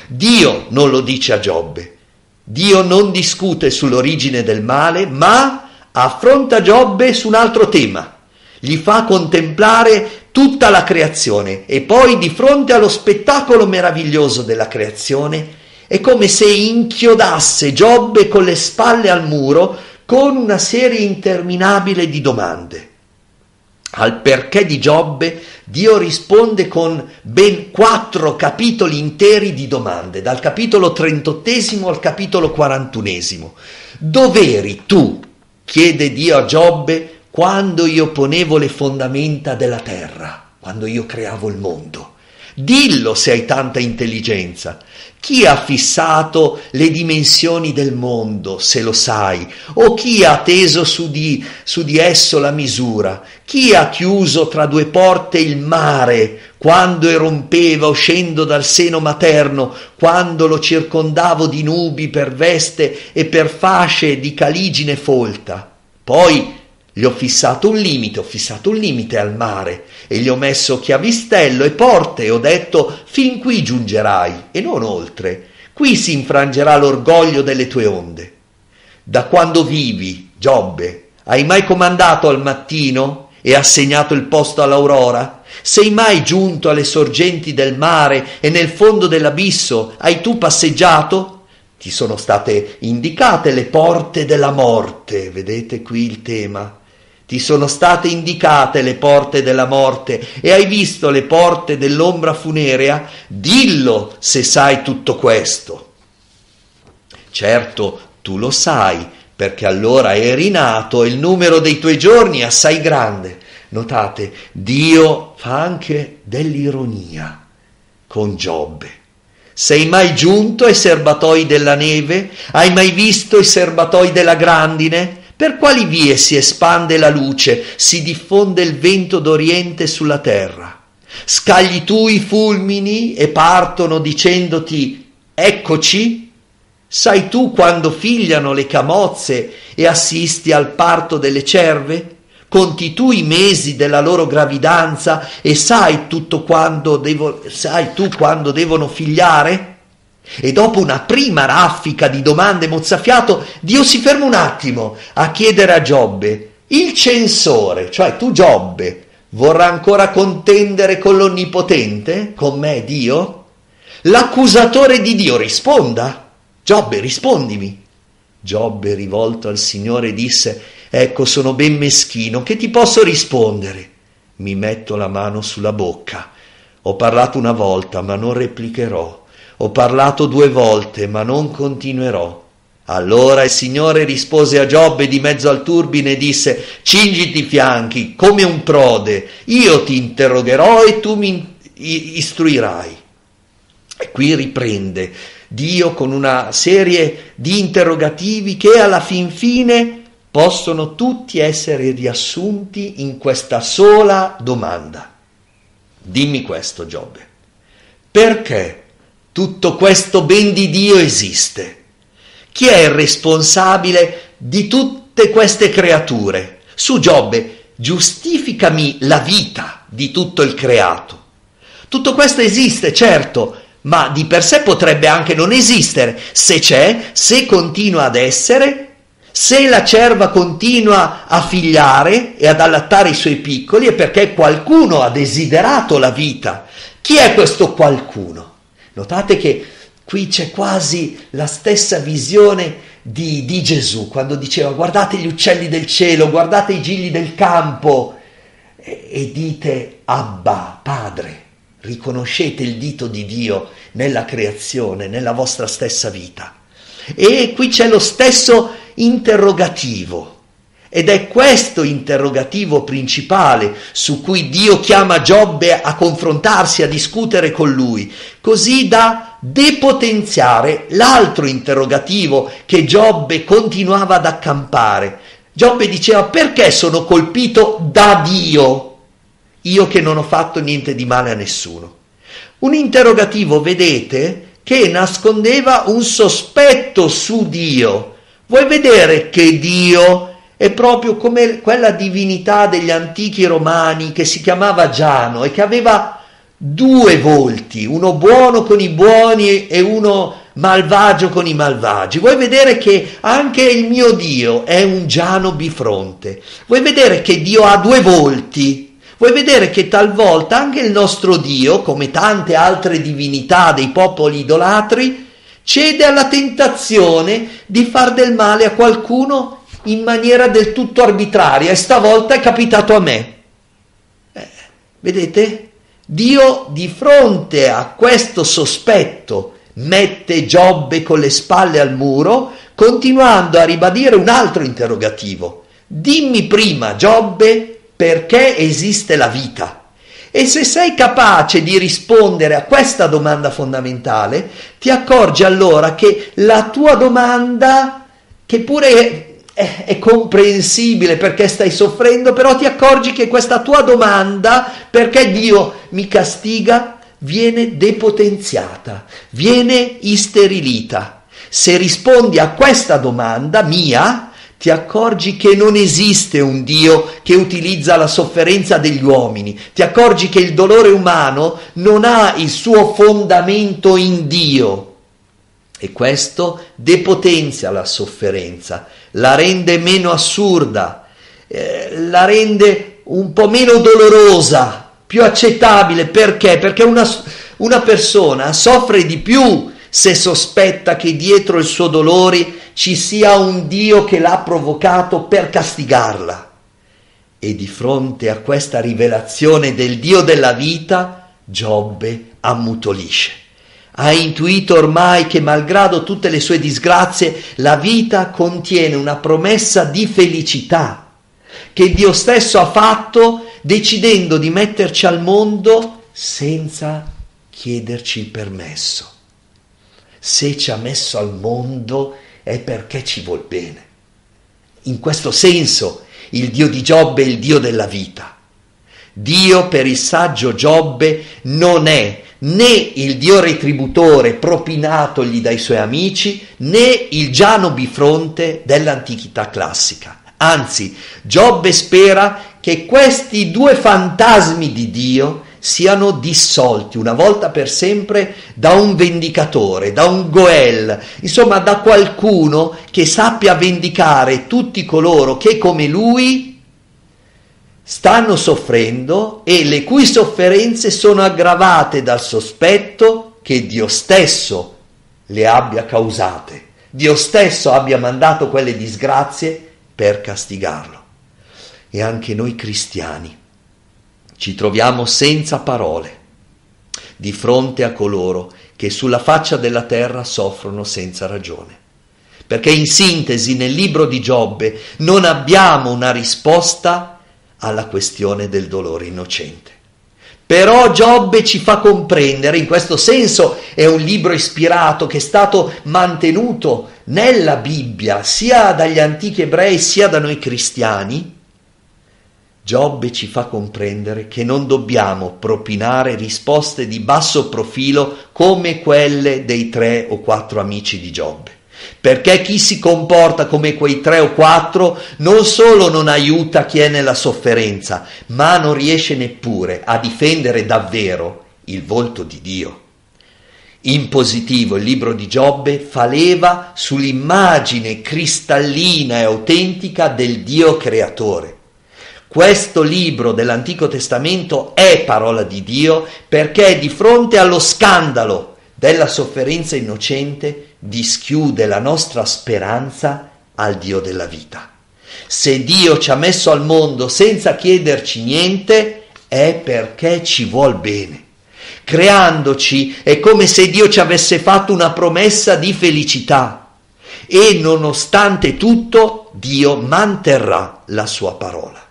Dio non lo dice a Giobbe. Dio non discute sull'origine del male, ma affronta Giobbe su un altro tema. Gli fa contemplare tutta la creazione e poi di fronte allo spettacolo meraviglioso della creazione è come se inchiodasse Giobbe con le spalle al muro con una serie interminabile di domande. Al perché di Giobbe Dio risponde con ben quattro capitoli interi di domande, dal capitolo 38 al capitolo 41. Dov'eri tu? chiede Dio a Giobbe quando io ponevo le fondamenta della terra, quando io creavo il mondo. Dillo se hai tanta intelligenza. Chi ha fissato le dimensioni del mondo, se lo sai? O chi ha teso su di, su di esso la misura? Chi ha chiuso tra due porte il mare quando erompeva uscendo dal seno materno, quando lo circondavo di nubi per veste e per fasce di caligine folta? Poi gli ho fissato un limite, ho fissato un limite al mare e gli ho messo chiavistello e porte e ho detto fin qui giungerai e non oltre. Qui si infrangerà l'orgoglio delle tue onde. Da quando vivi, Giobbe, hai mai comandato al mattino e assegnato il posto all'aurora? Sei mai giunto alle sorgenti del mare e nel fondo dell'abisso hai tu passeggiato? Ti sono state indicate le porte della morte, vedete qui il tema ti sono state indicate le porte della morte e hai visto le porte dell'ombra funerea? Dillo se sai tutto questo. Certo, tu lo sai, perché allora eri nato e il numero dei tuoi giorni è assai grande. Notate, Dio fa anche dell'ironia con Giobbe. Sei mai giunto ai serbatoi della neve? Hai mai visto i serbatoi della grandine? Per quali vie si espande la luce, si diffonde il vento d'Oriente sulla terra? Scagli tu i fulmini e partono dicendoti Eccoci? Sai tu quando figliano le camozze e assisti al parto delle cerve? Conti tu i mesi della loro gravidanza e sai tutto quando devo, sai tu quando devono figliare? E dopo una prima raffica di domande mozzafiato, Dio si ferma un attimo a chiedere a Giobbe, il censore, cioè tu Giobbe, vorrà ancora contendere con l'Onnipotente, con me Dio? L'accusatore di Dio risponda. Giobbe, rispondimi. Giobbe, rivolto al Signore, disse, ecco, sono ben meschino, che ti posso rispondere? Mi metto la mano sulla bocca. Ho parlato una volta, ma non replicherò. Ho parlato due volte, ma non continuerò. Allora il Signore rispose a Giobbe di mezzo al turbine e disse, cingiti i fianchi come un prode, io ti interrogherò e tu mi istruirai. E qui riprende Dio con una serie di interrogativi che alla fin fine possono tutti essere riassunti in questa sola domanda. Dimmi questo, Giobbe. Perché tutto questo ben di Dio esiste? Chi è il responsabile di tutte queste creature? Su Giobbe, giustificami la vita di tutto il creato. Tutto questo esiste, certo, ma di per sé potrebbe anche non esistere. Se c'è, se continua ad essere, se la cerva continua a figliare e ad allattare i suoi piccoli è perché qualcuno ha desiderato la vita. Chi è questo qualcuno? Notate che Qui c'è quasi la stessa visione di, di, Gesù quando diceva guardate gli uccelli del cielo, guardate i gigli del campo e, e dite Abba, Padre, riconoscete il dito di Dio nella creazione, nella vostra stessa vita. E qui c'è lo stesso interrogativo. Ed è questo interrogativo principale su cui Dio chiama Giobbe a confrontarsi, a discutere con lui, così da depotenziare l'altro interrogativo che Giobbe continuava ad accampare. Giobbe diceva perché sono colpito da Dio, io che non ho fatto niente di male a nessuno. Un interrogativo, vedete, che nascondeva un sospetto su Dio. Vuoi vedere che Dio è proprio come quella divinità degli antichi romani che si chiamava Giano e che aveva due volti, uno buono con i buoni e uno malvagio con i malvagi. Vuoi vedere che anche il mio Dio è un Giano bifronte? Vuoi vedere che Dio ha due volti? Vuoi vedere che talvolta anche il nostro Dio, come tante altre divinità dei popoli idolatri, cede alla tentazione di far del male a qualcuno in maniera del tutto arbitraria e stavolta è capitato a me. Eh, vedete? Dio di fronte a questo sospetto mette Giobbe con le spalle al muro, continuando a ribadire un altro interrogativo. Dimmi prima, Giobbe, perché esiste la vita? E se sei capace di rispondere a questa domanda fondamentale, ti accorgi allora che la tua domanda, che pure è, è, comprensibile perché stai soffrendo, però ti accorgi che questa tua domanda, perché Dio mi castiga, viene depotenziata, viene isterilita. Se rispondi a questa domanda mia, ti accorgi che non esiste un Dio che utilizza la sofferenza degli uomini, ti accorgi che il dolore umano non ha il suo fondamento in Dio e questo depotenzia la sofferenza la rende meno assurda, eh, la rende un po' meno dolorosa, più accettabile. Perché? Perché una, una persona soffre di più se sospetta che dietro il suo dolore ci sia un Dio che l'ha provocato per castigarla. E di fronte a questa rivelazione del Dio della vita, Giobbe ammutolisce ha intuito ormai che malgrado tutte le sue disgrazie, la vita contiene una promessa di felicità che Dio stesso ha fatto decidendo di metterci al mondo senza chiederci il permesso. Se ci ha messo al mondo è perché ci vuol bene. In questo senso il Dio di Giobbe è il Dio della vita. Dio per il saggio Giobbe non è né il dio retributore propinatogli dai suoi amici, né il Giano bifronte dell'antichità classica. Anzi, Giobbe spera che questi due fantasmi di Dio siano dissolti una volta per sempre da un vendicatore, da un Goel, insomma da qualcuno che sappia vendicare tutti coloro che come lui stanno soffrendo e le cui sofferenze sono aggravate dal sospetto che Dio stesso le abbia causate, Dio stesso abbia mandato quelle disgrazie per castigarlo. E anche noi cristiani ci troviamo senza parole di fronte a coloro che sulla faccia della terra soffrono senza ragione. perché in sintesi nel libro di Giobbe non abbiamo una risposta alla questione del dolore innocente. Però Giobbe ci fa comprendere, in questo senso è un libro ispirato che è stato mantenuto nella Bibbia sia dagli antichi ebrei sia da noi cristiani, Giobbe ci fa comprendere che non dobbiamo propinare risposte di basso profilo come quelle dei tre o quattro amici di Giobbe. Perché chi si comporta come quei tre o quattro non solo non aiuta chi è nella sofferenza, ma non riesce neppure a difendere davvero il volto di Dio. In positivo il libro di Giobbe fa leva sull'immagine cristallina e autentica del Dio creatore questo libro dell'Antico Testamento è parola di Dio perché di fronte allo scandalo della sofferenza innocente dischiude la nostra speranza al Dio della vita. Se Dio ci ha messo al mondo senza chiederci niente, è perché ci vuol bene. Creandoci è come se Dio ci avesse fatto una promessa di felicità e nonostante tutto Dio manterrà la sua parola.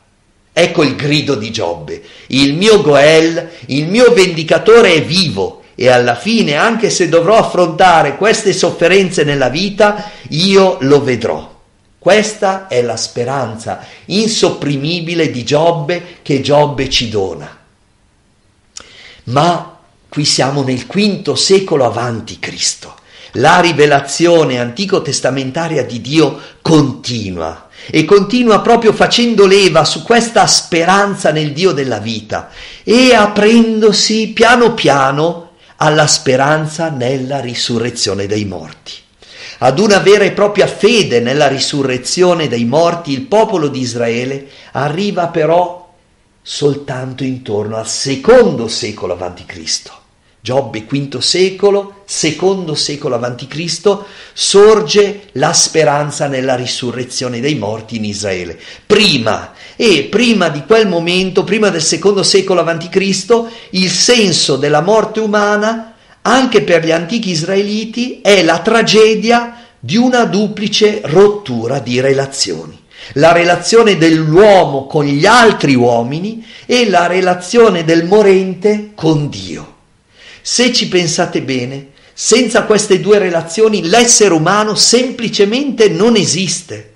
Ecco il grido di Giobbe. Il mio Goel, il mio vendicatore è vivo e alla fine, anche se dovrò affrontare queste sofferenze nella vita, io lo vedrò. Questa è la speranza insopprimibile di Giobbe che Giobbe ci dona. Ma qui siamo nel quinto secolo avanti Cristo. La rivelazione antico-testamentaria di Dio continua e continua proprio facendo leva su questa speranza nel Dio della vita e aprendosi piano piano alla speranza nella risurrezione dei morti. Ad una vera e propria fede nella risurrezione dei morti il popolo di Israele arriva però soltanto intorno al secondo secolo Cristo. Giobbe V secolo, secondo secolo a.C., sorge la speranza nella risurrezione dei morti in Israele. Prima, e prima di quel momento, prima del secondo secolo a.C., il senso della morte umana, anche per gli antichi israeliti, è la tragedia di una duplice rottura di relazioni la relazione dell'uomo con gli altri uomini e la relazione del morente con Dio. Se ci pensate bene, senza queste due relazioni l'essere umano semplicemente non esiste.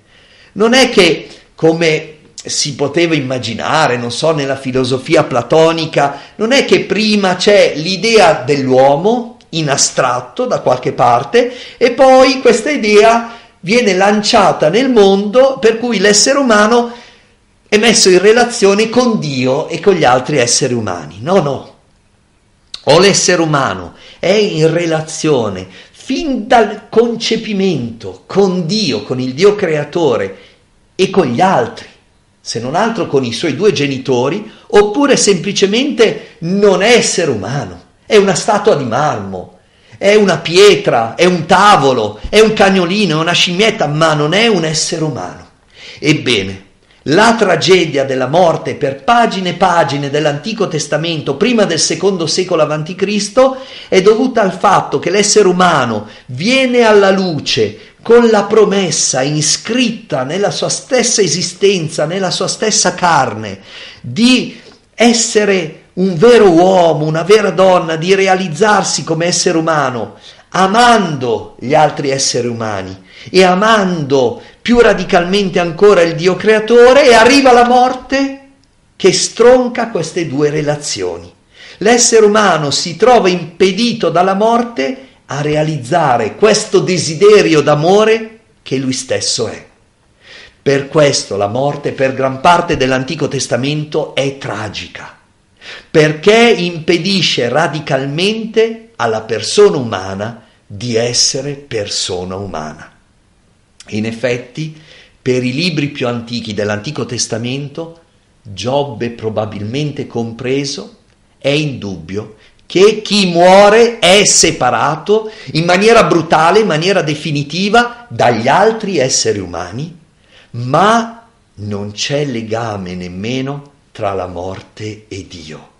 Non è che come si poteva immaginare, non so, nella filosofia platonica, non è che prima c'è l'idea dell'uomo in astratto da qualche parte e poi questa idea viene lanciata nel mondo per cui l'essere umano è messo in relazione con Dio e con gli altri esseri umani. No, no o l'essere umano è in relazione fin dal concepimento con Dio, con il Dio creatore e con gli altri, se non altro con i suoi due genitori, oppure semplicemente non è essere umano, è una statua di marmo, è una pietra, è un tavolo, è un cagnolino, è una scimmietta, ma non è un essere umano. Ebbene, la tragedia della morte per pagine e pagine dell'Antico Testamento prima del secondo secolo a.C. è dovuta al fatto che l'essere umano viene alla luce con la promessa iscritta nella sua stessa esistenza, nella sua stessa carne, di essere un vero uomo, una vera donna, di realizzarsi come essere umano, amando gli altri esseri umani e amando più radicalmente ancora il Dio creatore e arriva la morte che stronca queste due relazioni. L'essere umano si trova impedito dalla morte a realizzare questo desiderio d'amore che lui stesso è. Per questo la morte per gran parte dell'Antico Testamento è tragica, perché impedisce radicalmente alla persona umana di essere persona umana. In effetti, per i libri più antichi dell'Antico Testamento, Giobbe probabilmente compreso, è indubbio che chi muore è separato in maniera brutale, in maniera definitiva dagli altri esseri umani, ma non c'è legame nemmeno tra la morte e Dio.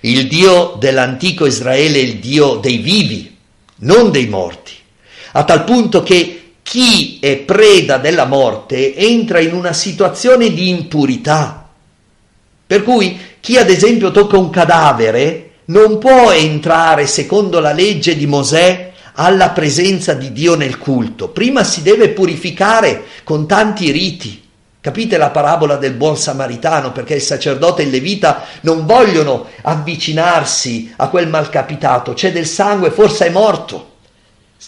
Il Dio dell'antico Israele è il Dio dei vivi, non dei morti, a tal punto che chi è preda della morte entra in una situazione di impurità. Per cui chi ad esempio tocca un cadavere non può entrare secondo la legge di Mosè alla presenza di Dio nel culto. Prima si deve purificare con tanti riti. Capite la parabola del buon samaritano perché il sacerdote e il levita non vogliono avvicinarsi a quel malcapitato, c'è del sangue, forse è morto.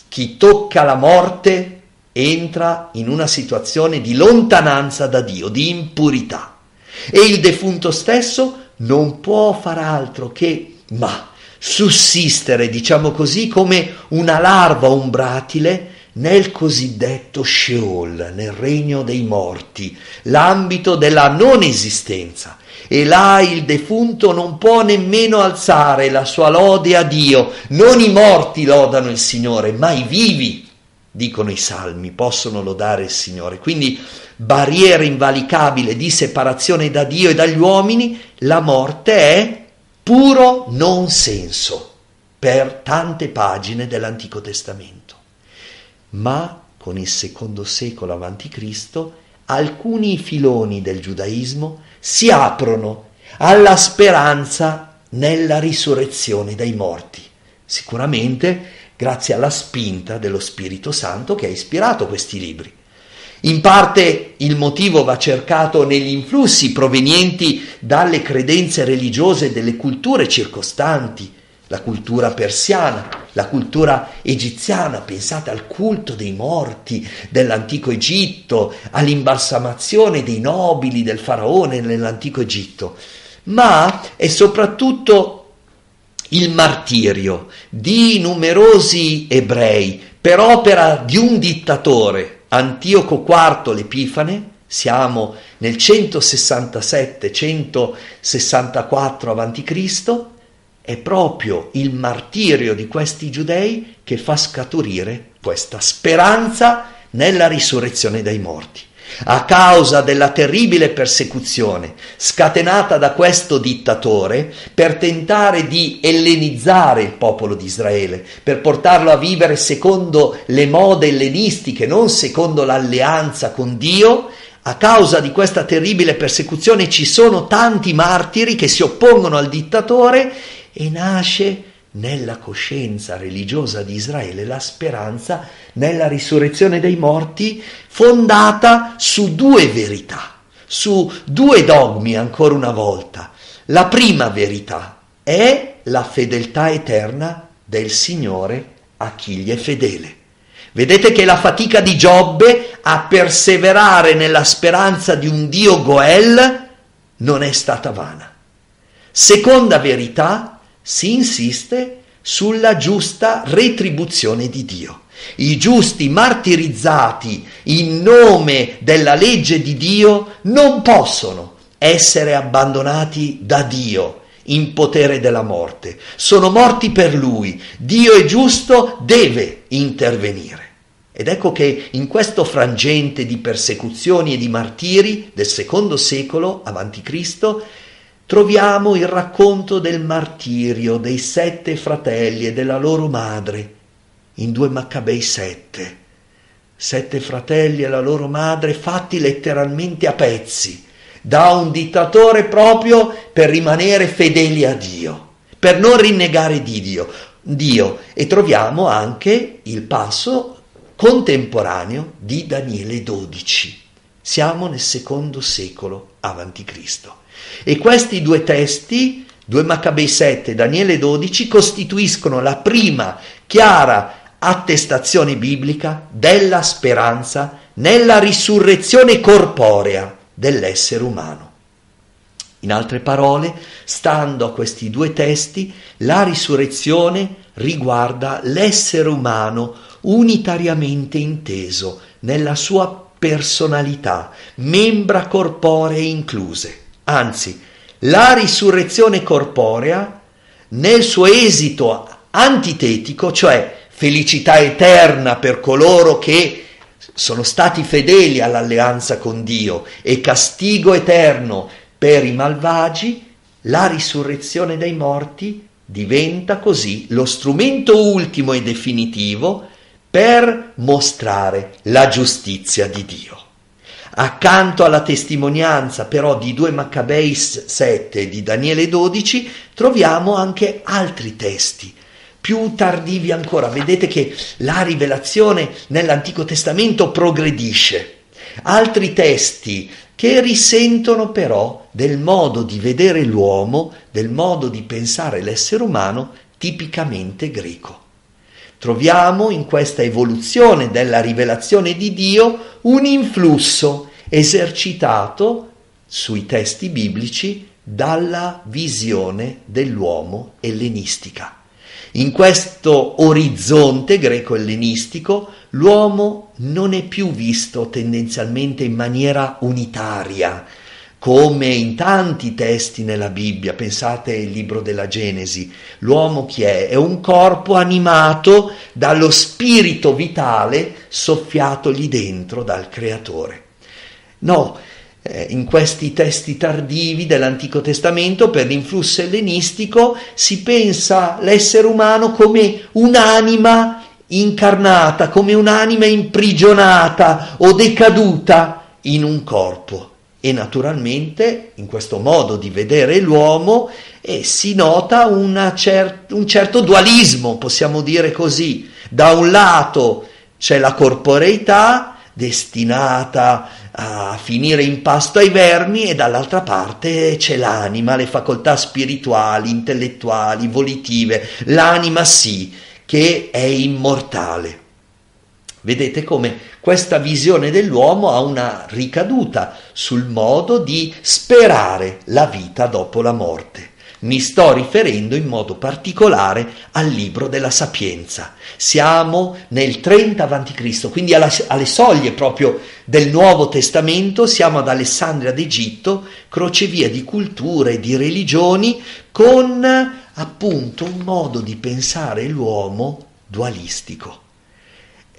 Chi tocca la morte entra in una situazione di lontananza da Dio, di impurità. E il defunto stesso non può far altro che, ma, sussistere, diciamo così, come una larva umbratile nel cosiddetto Sheol, nel regno dei morti, l'ambito della non esistenza. E là il defunto non può nemmeno alzare la sua lode a Dio. Non i morti lodano il Signore, ma i vivi, dicono i salmi, possono lodare il Signore. Quindi barriera invalicabile di separazione da Dio e dagli uomini, la morte è puro non senso per tante pagine dell'Antico Testamento. Ma con il secondo secolo a.C. alcuni filoni del giudaismo si aprono alla speranza nella risurrezione dai morti. Sicuramente grazie alla spinta dello Spirito Santo che ha ispirato questi libri. In parte il motivo va cercato negli influssi provenienti dalle credenze religiose delle culture circostanti, la cultura persiana, la cultura egiziana, pensate al culto dei morti dell'antico Egitto, all'imbalsamazione dei nobili del faraone nell'antico Egitto, ma è soprattutto il martirio di numerosi ebrei per opera di un dittatore Antioco IV l'Epifane, siamo nel 167-164 a.C., è proprio il martirio di questi giudei che fa scaturire questa speranza nella risurrezione dai morti a causa della terribile persecuzione scatenata da questo dittatore per tentare di ellenizzare il popolo di Israele, per portarlo a vivere secondo le mode ellenistiche, non secondo l'alleanza con Dio, a causa di questa terribile persecuzione ci sono tanti martiri che si oppongono al dittatore e nasce nella coscienza religiosa di Israele la speranza nella risurrezione dei morti fondata su due verità, su due dogmi ancora una volta. La prima verità è la fedeltà eterna del Signore a chi gli è fedele. Vedete che la fatica di Giobbe a perseverare nella speranza di un Dio Goel non è stata vana. Seconda verità, si insiste sulla giusta retribuzione di Dio. I giusti martirizzati in nome della legge di Dio non possono essere abbandonati da Dio in potere della morte. Sono morti per Lui. Dio è giusto, deve intervenire. Ed ecco che in questo frangente di persecuzioni e di martiri del secondo secolo avanti Cristo troviamo il racconto del martirio dei sette fratelli e della loro madre in due Maccabei sette. Sette fratelli e la loro madre fatti letteralmente a pezzi da un dittatore proprio per rimanere fedeli a Dio, per non rinnegare di Dio. Dio. E troviamo anche il passo contemporaneo di Daniele 12. Siamo nel secondo secolo avanti Cristo. E questi due testi, 2 Maccabei 7 e Daniele 12, costituiscono la prima chiara attestazione biblica della speranza nella risurrezione corporea dell'essere umano. In altre parole, stando a questi due testi, la risurrezione riguarda l'essere umano unitariamente inteso nella sua personalità, membra corporee incluse. Anzi, la risurrezione corporea, nel suo esito antitetico, cioè felicità eterna per coloro che sono stati fedeli all'alleanza con Dio e castigo eterno per i malvagi, la risurrezione dei morti diventa così lo strumento ultimo e definitivo per mostrare la giustizia di Dio. Accanto alla testimonianza però di 2 Maccabeis 7 e di Daniele 12 troviamo anche altri testi più tardivi ancora. Vedete che la rivelazione nell'Antico Testamento progredisce. Altri testi che risentono però del modo di vedere l'uomo, del modo di pensare l'essere umano tipicamente greco. Troviamo in questa evoluzione della rivelazione di Dio un influsso esercitato sui testi biblici dalla visione dell'uomo ellenistica. In questo orizzonte greco-ellenistico l'uomo non è più visto tendenzialmente in maniera unitaria, come in tanti testi nella Bibbia, pensate al libro della Genesi, l'uomo chi è? È un corpo animato dallo spirito vitale soffiatogli dentro dal creatore. No, eh, in questi testi tardivi dell'Antico Testamento, per l'influsso ellenistico, si pensa l'essere umano come un'anima incarnata, come un'anima imprigionata o decaduta in un corpo. E naturalmente in questo modo di vedere l'uomo eh, si nota cer- un certo dualismo, possiamo dire così. Da un lato c'è la corporeità destinata finire in pasto ai vermi e dall'altra parte c'è l'anima, le facoltà spirituali, intellettuali, volitive, l'anima sì, che è immortale. Vedete come questa visione dell'uomo ha una ricaduta sul modo di sperare la vita dopo la morte. Mi sto riferendo in modo particolare al libro della Sapienza. Siamo nel 30 a.C., quindi alla, alle soglie proprio del Nuovo Testamento, siamo ad Alessandria d'Egitto, crocevia di culture e di religioni, con appunto un modo di pensare l'uomo dualistico.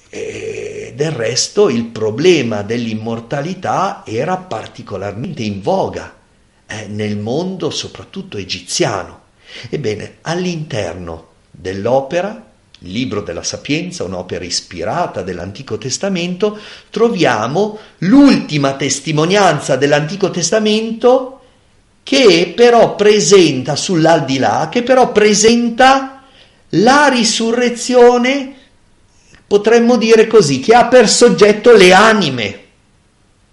E del resto il problema dell'immortalità era particolarmente in voga eh, nel mondo soprattutto egiziano. Ebbene, all'interno dell'opera, libro della Sapienza, un'opera ispirata dell'Antico Testamento, troviamo l'ultima testimonianza dell'Antico Testamento che però presenta sull'aldilà, che però presenta la risurrezione, potremmo dire così, che ha per soggetto le anime.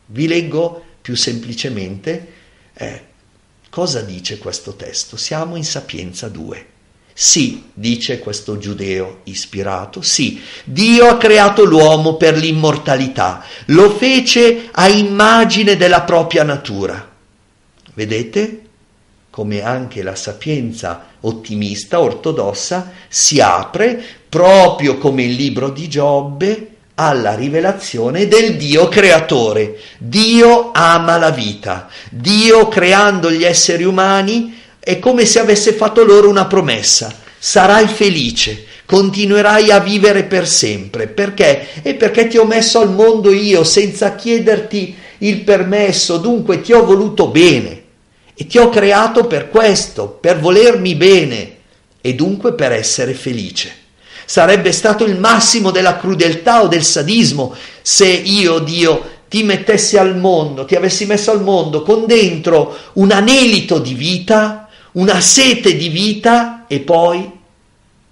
Vi leggo più semplicemente eh, cosa dice questo testo? Siamo in Sapienza 2. Sì, dice questo giudeo ispirato, sì, Dio ha creato l'uomo per l'immortalità, lo fece a immagine della propria natura. Vedete come anche la sapienza ottimista, ortodossa, si apre proprio come il libro di Giobbe alla rivelazione del Dio creatore. Dio ama la vita. Dio creando gli esseri umani è come se avesse fatto loro una promessa. Sarai felice, continuerai a vivere per sempre. Perché? E perché ti ho messo al mondo io senza chiederti il permesso, dunque ti ho voluto bene e ti ho creato per questo, per volermi bene e dunque per essere felice. Sarebbe stato il massimo della crudeltà o del sadismo se io, Dio, ti mettessi al mondo, ti avessi messo al mondo con dentro un anelito di vita, una sete di vita e poi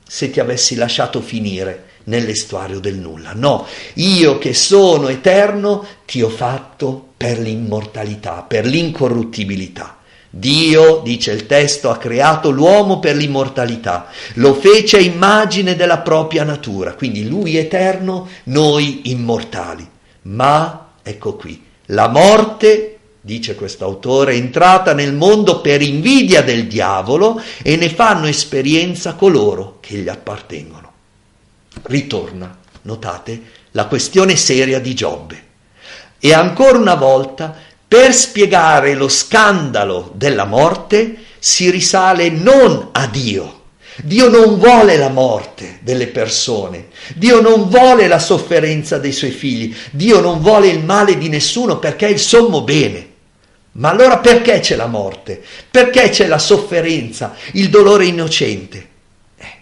se ti avessi lasciato finire nell'estuario del nulla. No, io che sono eterno ti ho fatto per l'immortalità, per l'incorruttibilità. Dio, dice il testo, ha creato l'uomo per l'immortalità, lo fece immagine della propria natura, quindi lui eterno, noi immortali. Ma, ecco qui, la morte, dice questo autore, è entrata nel mondo per invidia del diavolo e ne fanno esperienza coloro che gli appartengono. Ritorna, notate, la questione seria di Giobbe. E ancora una volta per spiegare lo scandalo della morte si risale non a Dio. Dio non vuole la morte delle persone, Dio non vuole la sofferenza dei suoi figli, Dio non vuole il male di nessuno perché è il sommo bene. Ma allora perché c'è la morte? Perché c'è la sofferenza, il dolore innocente? Eh,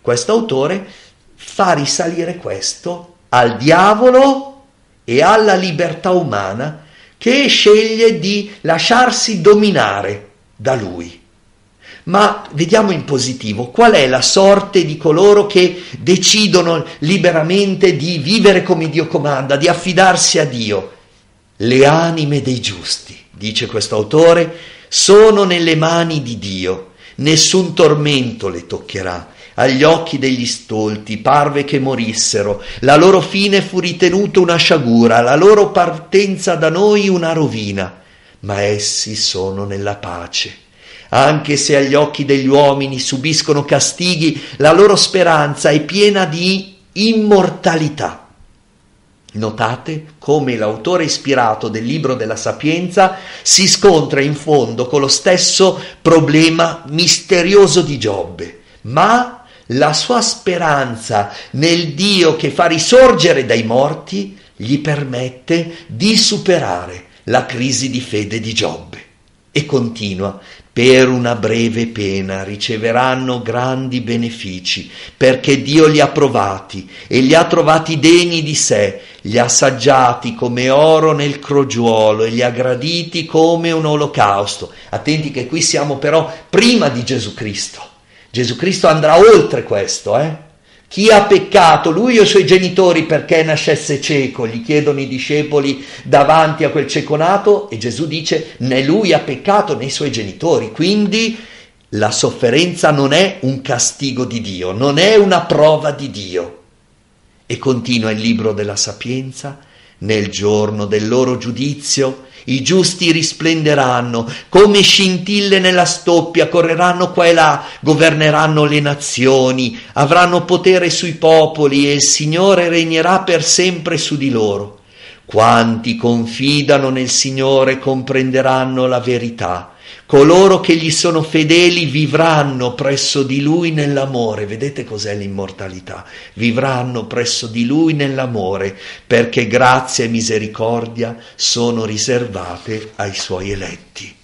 questo autore fa risalire questo al diavolo e alla libertà umana che sceglie di lasciarsi dominare da lui. Ma vediamo in positivo qual è la sorte di coloro che decidono liberamente di vivere come Dio comanda, di affidarsi a Dio. Le anime dei giusti, dice questo autore, sono nelle mani di Dio, nessun tormento le toccherà. Agli occhi degli stolti parve che morissero, la loro fine fu ritenuta una sciagura, la loro partenza da noi una rovina, ma essi sono nella pace. Anche se agli occhi degli uomini subiscono castighi, la loro speranza è piena di immortalità. Notate come l'autore ispirato del libro della Sapienza si scontra in fondo con lo stesso problema misterioso di Giobbe, ma la sua speranza nel Dio che fa risorgere dai morti gli permette di superare la crisi di fede di Giobbe. E continua, per una breve pena riceveranno grandi benefici, perché Dio li ha provati e li ha trovati degni di sé, li ha assaggiati come oro nel crogiuolo e li ha graditi come un olocausto. Attenti che qui siamo però prima di Gesù Cristo. Gesù Cristo andrà oltre questo, eh? Chi ha peccato, lui o i suoi genitori, perché nascesse cieco? Gli chiedono i discepoli davanti a quel ceconato e Gesù dice né lui ha peccato né i suoi genitori. Quindi la sofferenza non è un castigo di Dio, non è una prova di Dio. E continua il libro della sapienza, nel giorno del loro giudizio i giusti risplenderanno come scintille nella stoppia, correranno qua e là, governeranno le nazioni, avranno potere sui popoli e il Signore regnerà per sempre su di loro. Quanti confidano nel Signore comprenderanno la verità Coloro che gli sono fedeli vivranno presso di lui nell'amore. Vedete cos'è l'immortalità? Vivranno presso di lui nell'amore, perché grazia e misericordia sono riservate ai suoi eletti.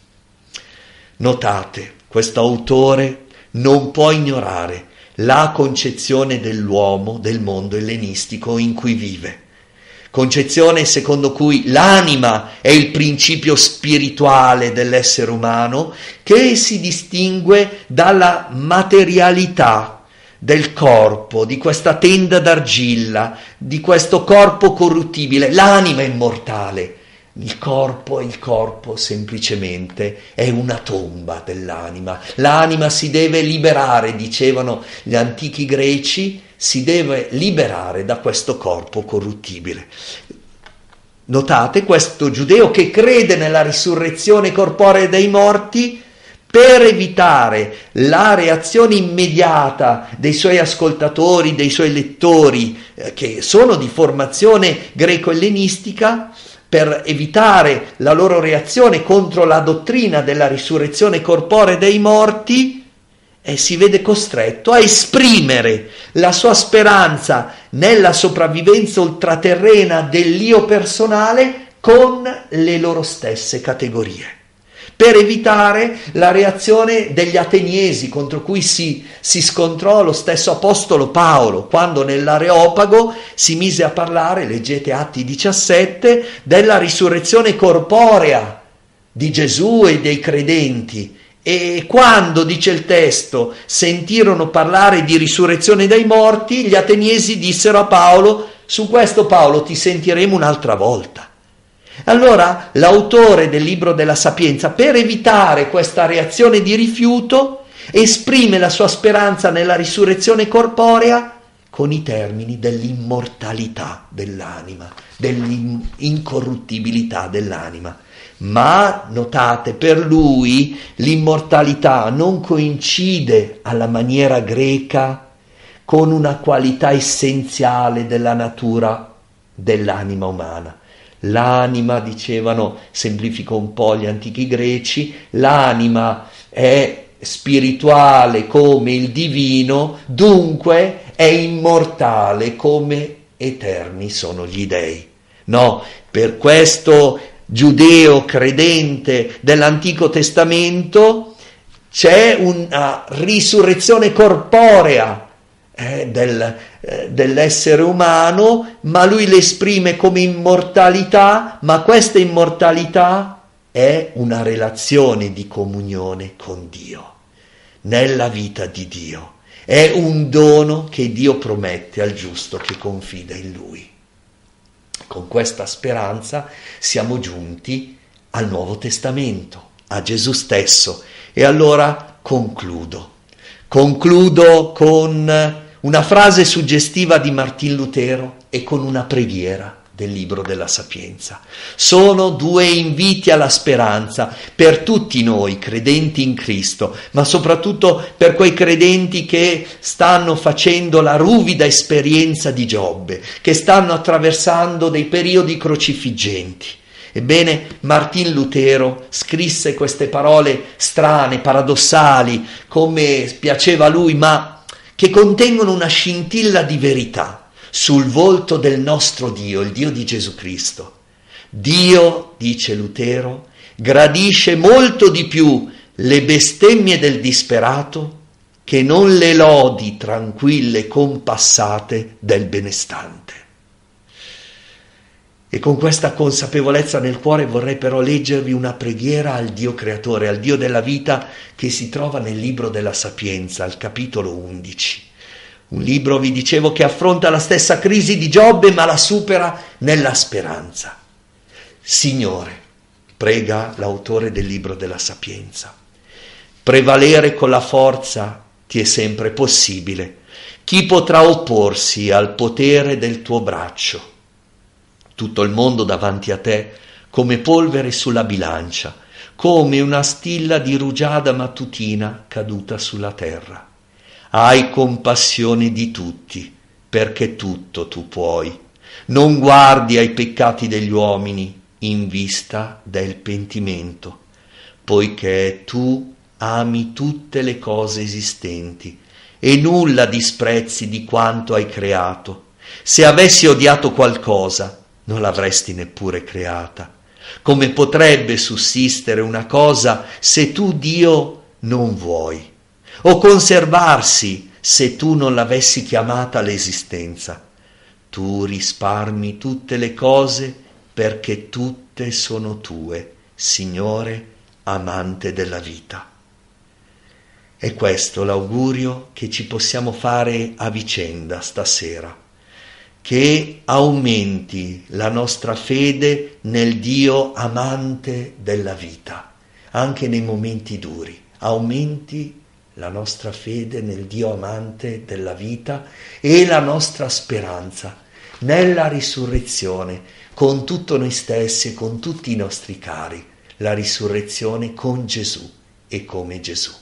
Notate, questo autore non può ignorare la concezione dell'uomo, del mondo ellenistico in cui vive concezione secondo cui l'anima è il principio spirituale dell'essere umano che si distingue dalla materialità del corpo, di questa tenda d'argilla, di questo corpo corruttibile. L'anima è immortale. Il corpo, il corpo semplicemente è una tomba dell'anima. L'anima si deve liberare, dicevano gli antichi greci, si deve liberare da questo corpo corruttibile. Notate questo giudeo che crede nella risurrezione corporea dei morti per evitare la reazione immediata dei suoi ascoltatori, dei suoi lettori, eh, che sono di formazione greco-ellenistica, per evitare la loro reazione contro la dottrina della risurrezione corporea dei morti, e si vede costretto a esprimere la sua speranza nella sopravvivenza ultraterrena dell'io personale con le loro stesse categorie per evitare la reazione degli ateniesi contro cui si, si, scontrò lo stesso apostolo Paolo quando nell'Areopago si mise a parlare, leggete Atti 17, della risurrezione corporea di Gesù e dei credenti e quando, dice il testo, sentirono parlare di risurrezione dai morti, gli ateniesi dissero a Paolo, su questo Paolo ti sentiremo un'altra volta. Allora l'autore del libro della Sapienza, per evitare questa reazione di rifiuto, esprime la sua speranza nella risurrezione corporea con i termini dell'immortalità dell'anima, dell'incorruttibilità dell'anima ma notate, per lui l'immortalità non coincide alla maniera greca con una qualità essenziale della natura dell'anima umana. L'anima, dicevano, semplifico un po' gli antichi greci, l'anima è spirituale come il divino, dunque è immortale come eterni sono gli dei. No, per questo giudeo credente dell'Antico Testamento c'è una risurrezione corporea eh, del, eh, dell'essere umano, ma lui l'esprime come immortalità, ma questa immortalità è una relazione di comunione con Dio, nella vita di Dio. È un dono che Dio promette al giusto che confida in Lui. Con questa speranza siamo giunti al Nuovo Testamento, a Gesù stesso. E allora concludo. Concludo con una frase suggestiva di Martin Lutero e con una preghiera del libro della sapienza. Sono due inviti alla speranza per tutti noi credenti in Cristo, ma soprattutto per quei credenti che stanno facendo la ruvida esperienza di Giobbe, che stanno attraversando dei periodi crocifiggenti. Ebbene, Martin Lutero scrisse queste parole strane, paradossali, come piaceva a lui, ma che contengono una scintilla di verità sul volto del nostro Dio, il Dio di Gesù Cristo. Dio, dice Lutero, gradisce molto di più le bestemmie del disperato che non le lodi tranquille compassate del benestante. E con questa consapevolezza nel cuore vorrei però leggervi una preghiera al Dio creatore, al Dio della vita che si trova nel libro della Sapienza, al capitolo 11. Un libro, vi dicevo, che affronta la stessa crisi di Giobbe ma la supera nella speranza. Signore, prega l'autore del libro della Sapienza, prevalere con la forza ti è sempre possibile. Chi potrà opporsi al potere del tuo braccio? Tutto il mondo davanti a te come polvere sulla bilancia, come una stilla di rugiada mattutina caduta sulla terra hai compassione di tutti, perché tutto tu puoi. Non guardi ai peccati degli uomini in vista del pentimento, poiché tu ami tutte le cose esistenti e nulla disprezzi di quanto hai creato. Se avessi odiato qualcosa, non l'avresti neppure creata. Come potrebbe sussistere una cosa se tu Dio non vuoi? O conservarsi se tu non l'avessi chiamata l'esistenza. Tu risparmi tutte le cose perché tutte sono tue, Signore, amante della vita. È questo l'augurio che ci possiamo fare a vicenda stasera, che aumenti la nostra fede nel Dio amante della vita, anche nei momenti duri, aumenti la nostra fede nel Dio amante della vita e la nostra speranza nella risurrezione con tutto noi stessi e con tutti i nostri cari, la risurrezione con Gesù e come Gesù.